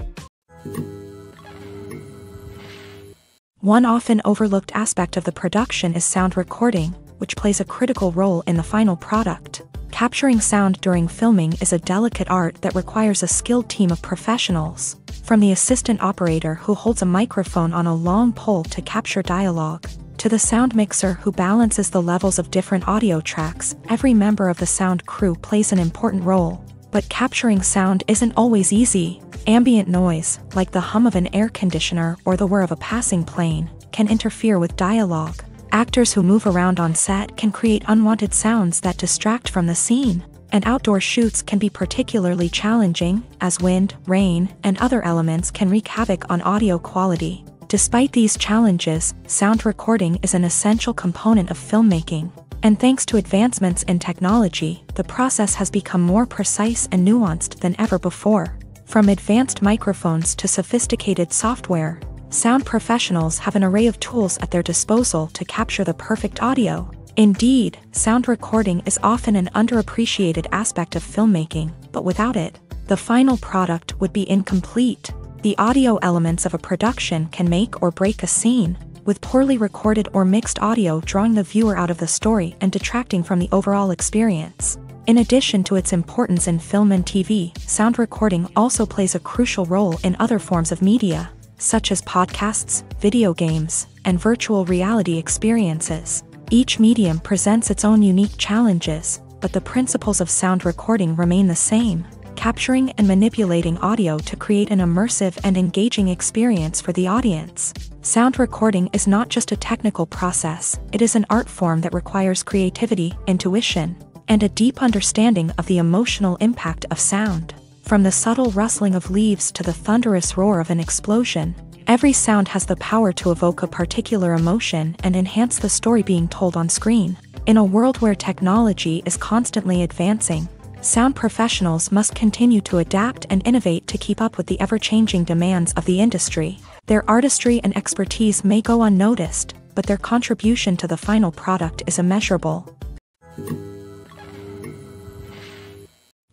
One often overlooked aspect of the production is sound recording, which plays a critical role in the final product. Capturing sound during filming is a delicate art that requires a skilled team of professionals, from the assistant operator who holds a microphone on a long pole to capture dialogue, to the sound mixer who balances the levels of different audio tracks, every member of the sound crew plays an important role. But capturing sound isn't always easy. Ambient noise, like the hum of an air conditioner or the whir of a passing plane, can interfere with dialogue. Actors who move around on set can create unwanted sounds that distract from the scene, and outdoor shoots can be particularly challenging, as wind, rain, and other elements can wreak havoc on audio quality. Despite these challenges, sound recording is an essential component of filmmaking. And thanks to advancements in technology, the process has become more precise and nuanced than ever before. From advanced microphones to sophisticated software, sound professionals have an array of tools at their disposal to capture the perfect audio. Indeed, sound recording is often an underappreciated aspect of filmmaking, but without it, the final product would be incomplete. The audio elements of a production can make or break a scene, with poorly recorded or mixed audio drawing the viewer out of the story and detracting from the overall experience. In addition to its importance in film and TV, sound recording also plays a crucial role in other forms of media, such as podcasts, video games, and virtual reality experiences. Each medium presents its own unique challenges, but the principles of sound recording remain the same, capturing and manipulating audio to create an immersive and engaging experience for the audience. Sound recording is not just a technical process, it is an art form that requires creativity, intuition, and a deep understanding of the emotional impact of sound. From the subtle rustling of leaves to the thunderous roar of an explosion, every sound has the power to evoke a particular emotion and enhance the story being told on screen. In a world where technology is constantly advancing, sound professionals must continue to adapt and innovate to keep up with the ever-changing demands of the industry. Their artistry and expertise may go unnoticed, but their contribution to the final product is immeasurable.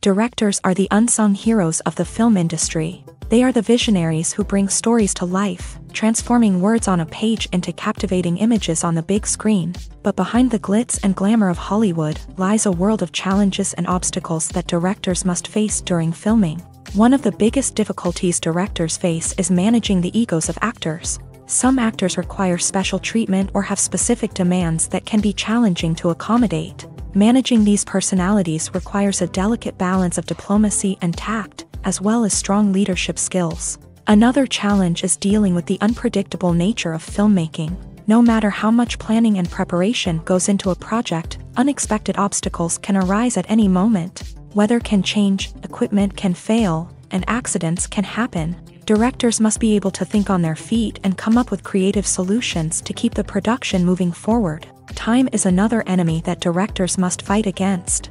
Directors are the unsung heroes of the film industry. They are the visionaries who bring stories to life, transforming words on a page into captivating images on the big screen. But behind the glitz and glamour of Hollywood lies a world of challenges and obstacles that directors must face during filming. One of the biggest difficulties directors face is managing the egos of actors. Some actors require special treatment or have specific demands that can be challenging to accommodate. Managing these personalities requires a delicate balance of diplomacy and tact, as well as strong leadership skills. Another challenge is dealing with the unpredictable nature of filmmaking. No matter how much planning and preparation goes into a project, unexpected obstacles can arise at any moment. Weather can change, equipment can fail, and accidents can happen. Directors must be able to think on their feet and come up with creative solutions to keep the production moving forward. Time is another enemy that directors must fight against.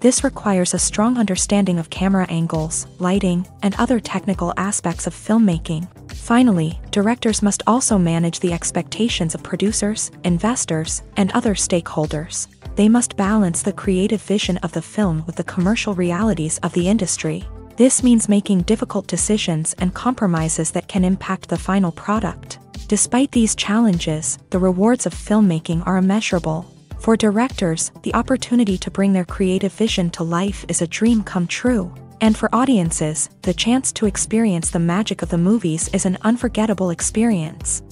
This requires a strong understanding of camera angles, lighting, and other technical aspects of filmmaking. Finally, directors must also manage the expectations of producers, investors, and other stakeholders. They must balance the creative vision of the film with the commercial realities of the industry. This means making difficult decisions and compromises that can impact the final product. Despite these challenges, the rewards of filmmaking are immeasurable. For directors, the opportunity to bring their creative vision to life is a dream come true. And for audiences, the chance to experience the magic of the movies is an unforgettable experience.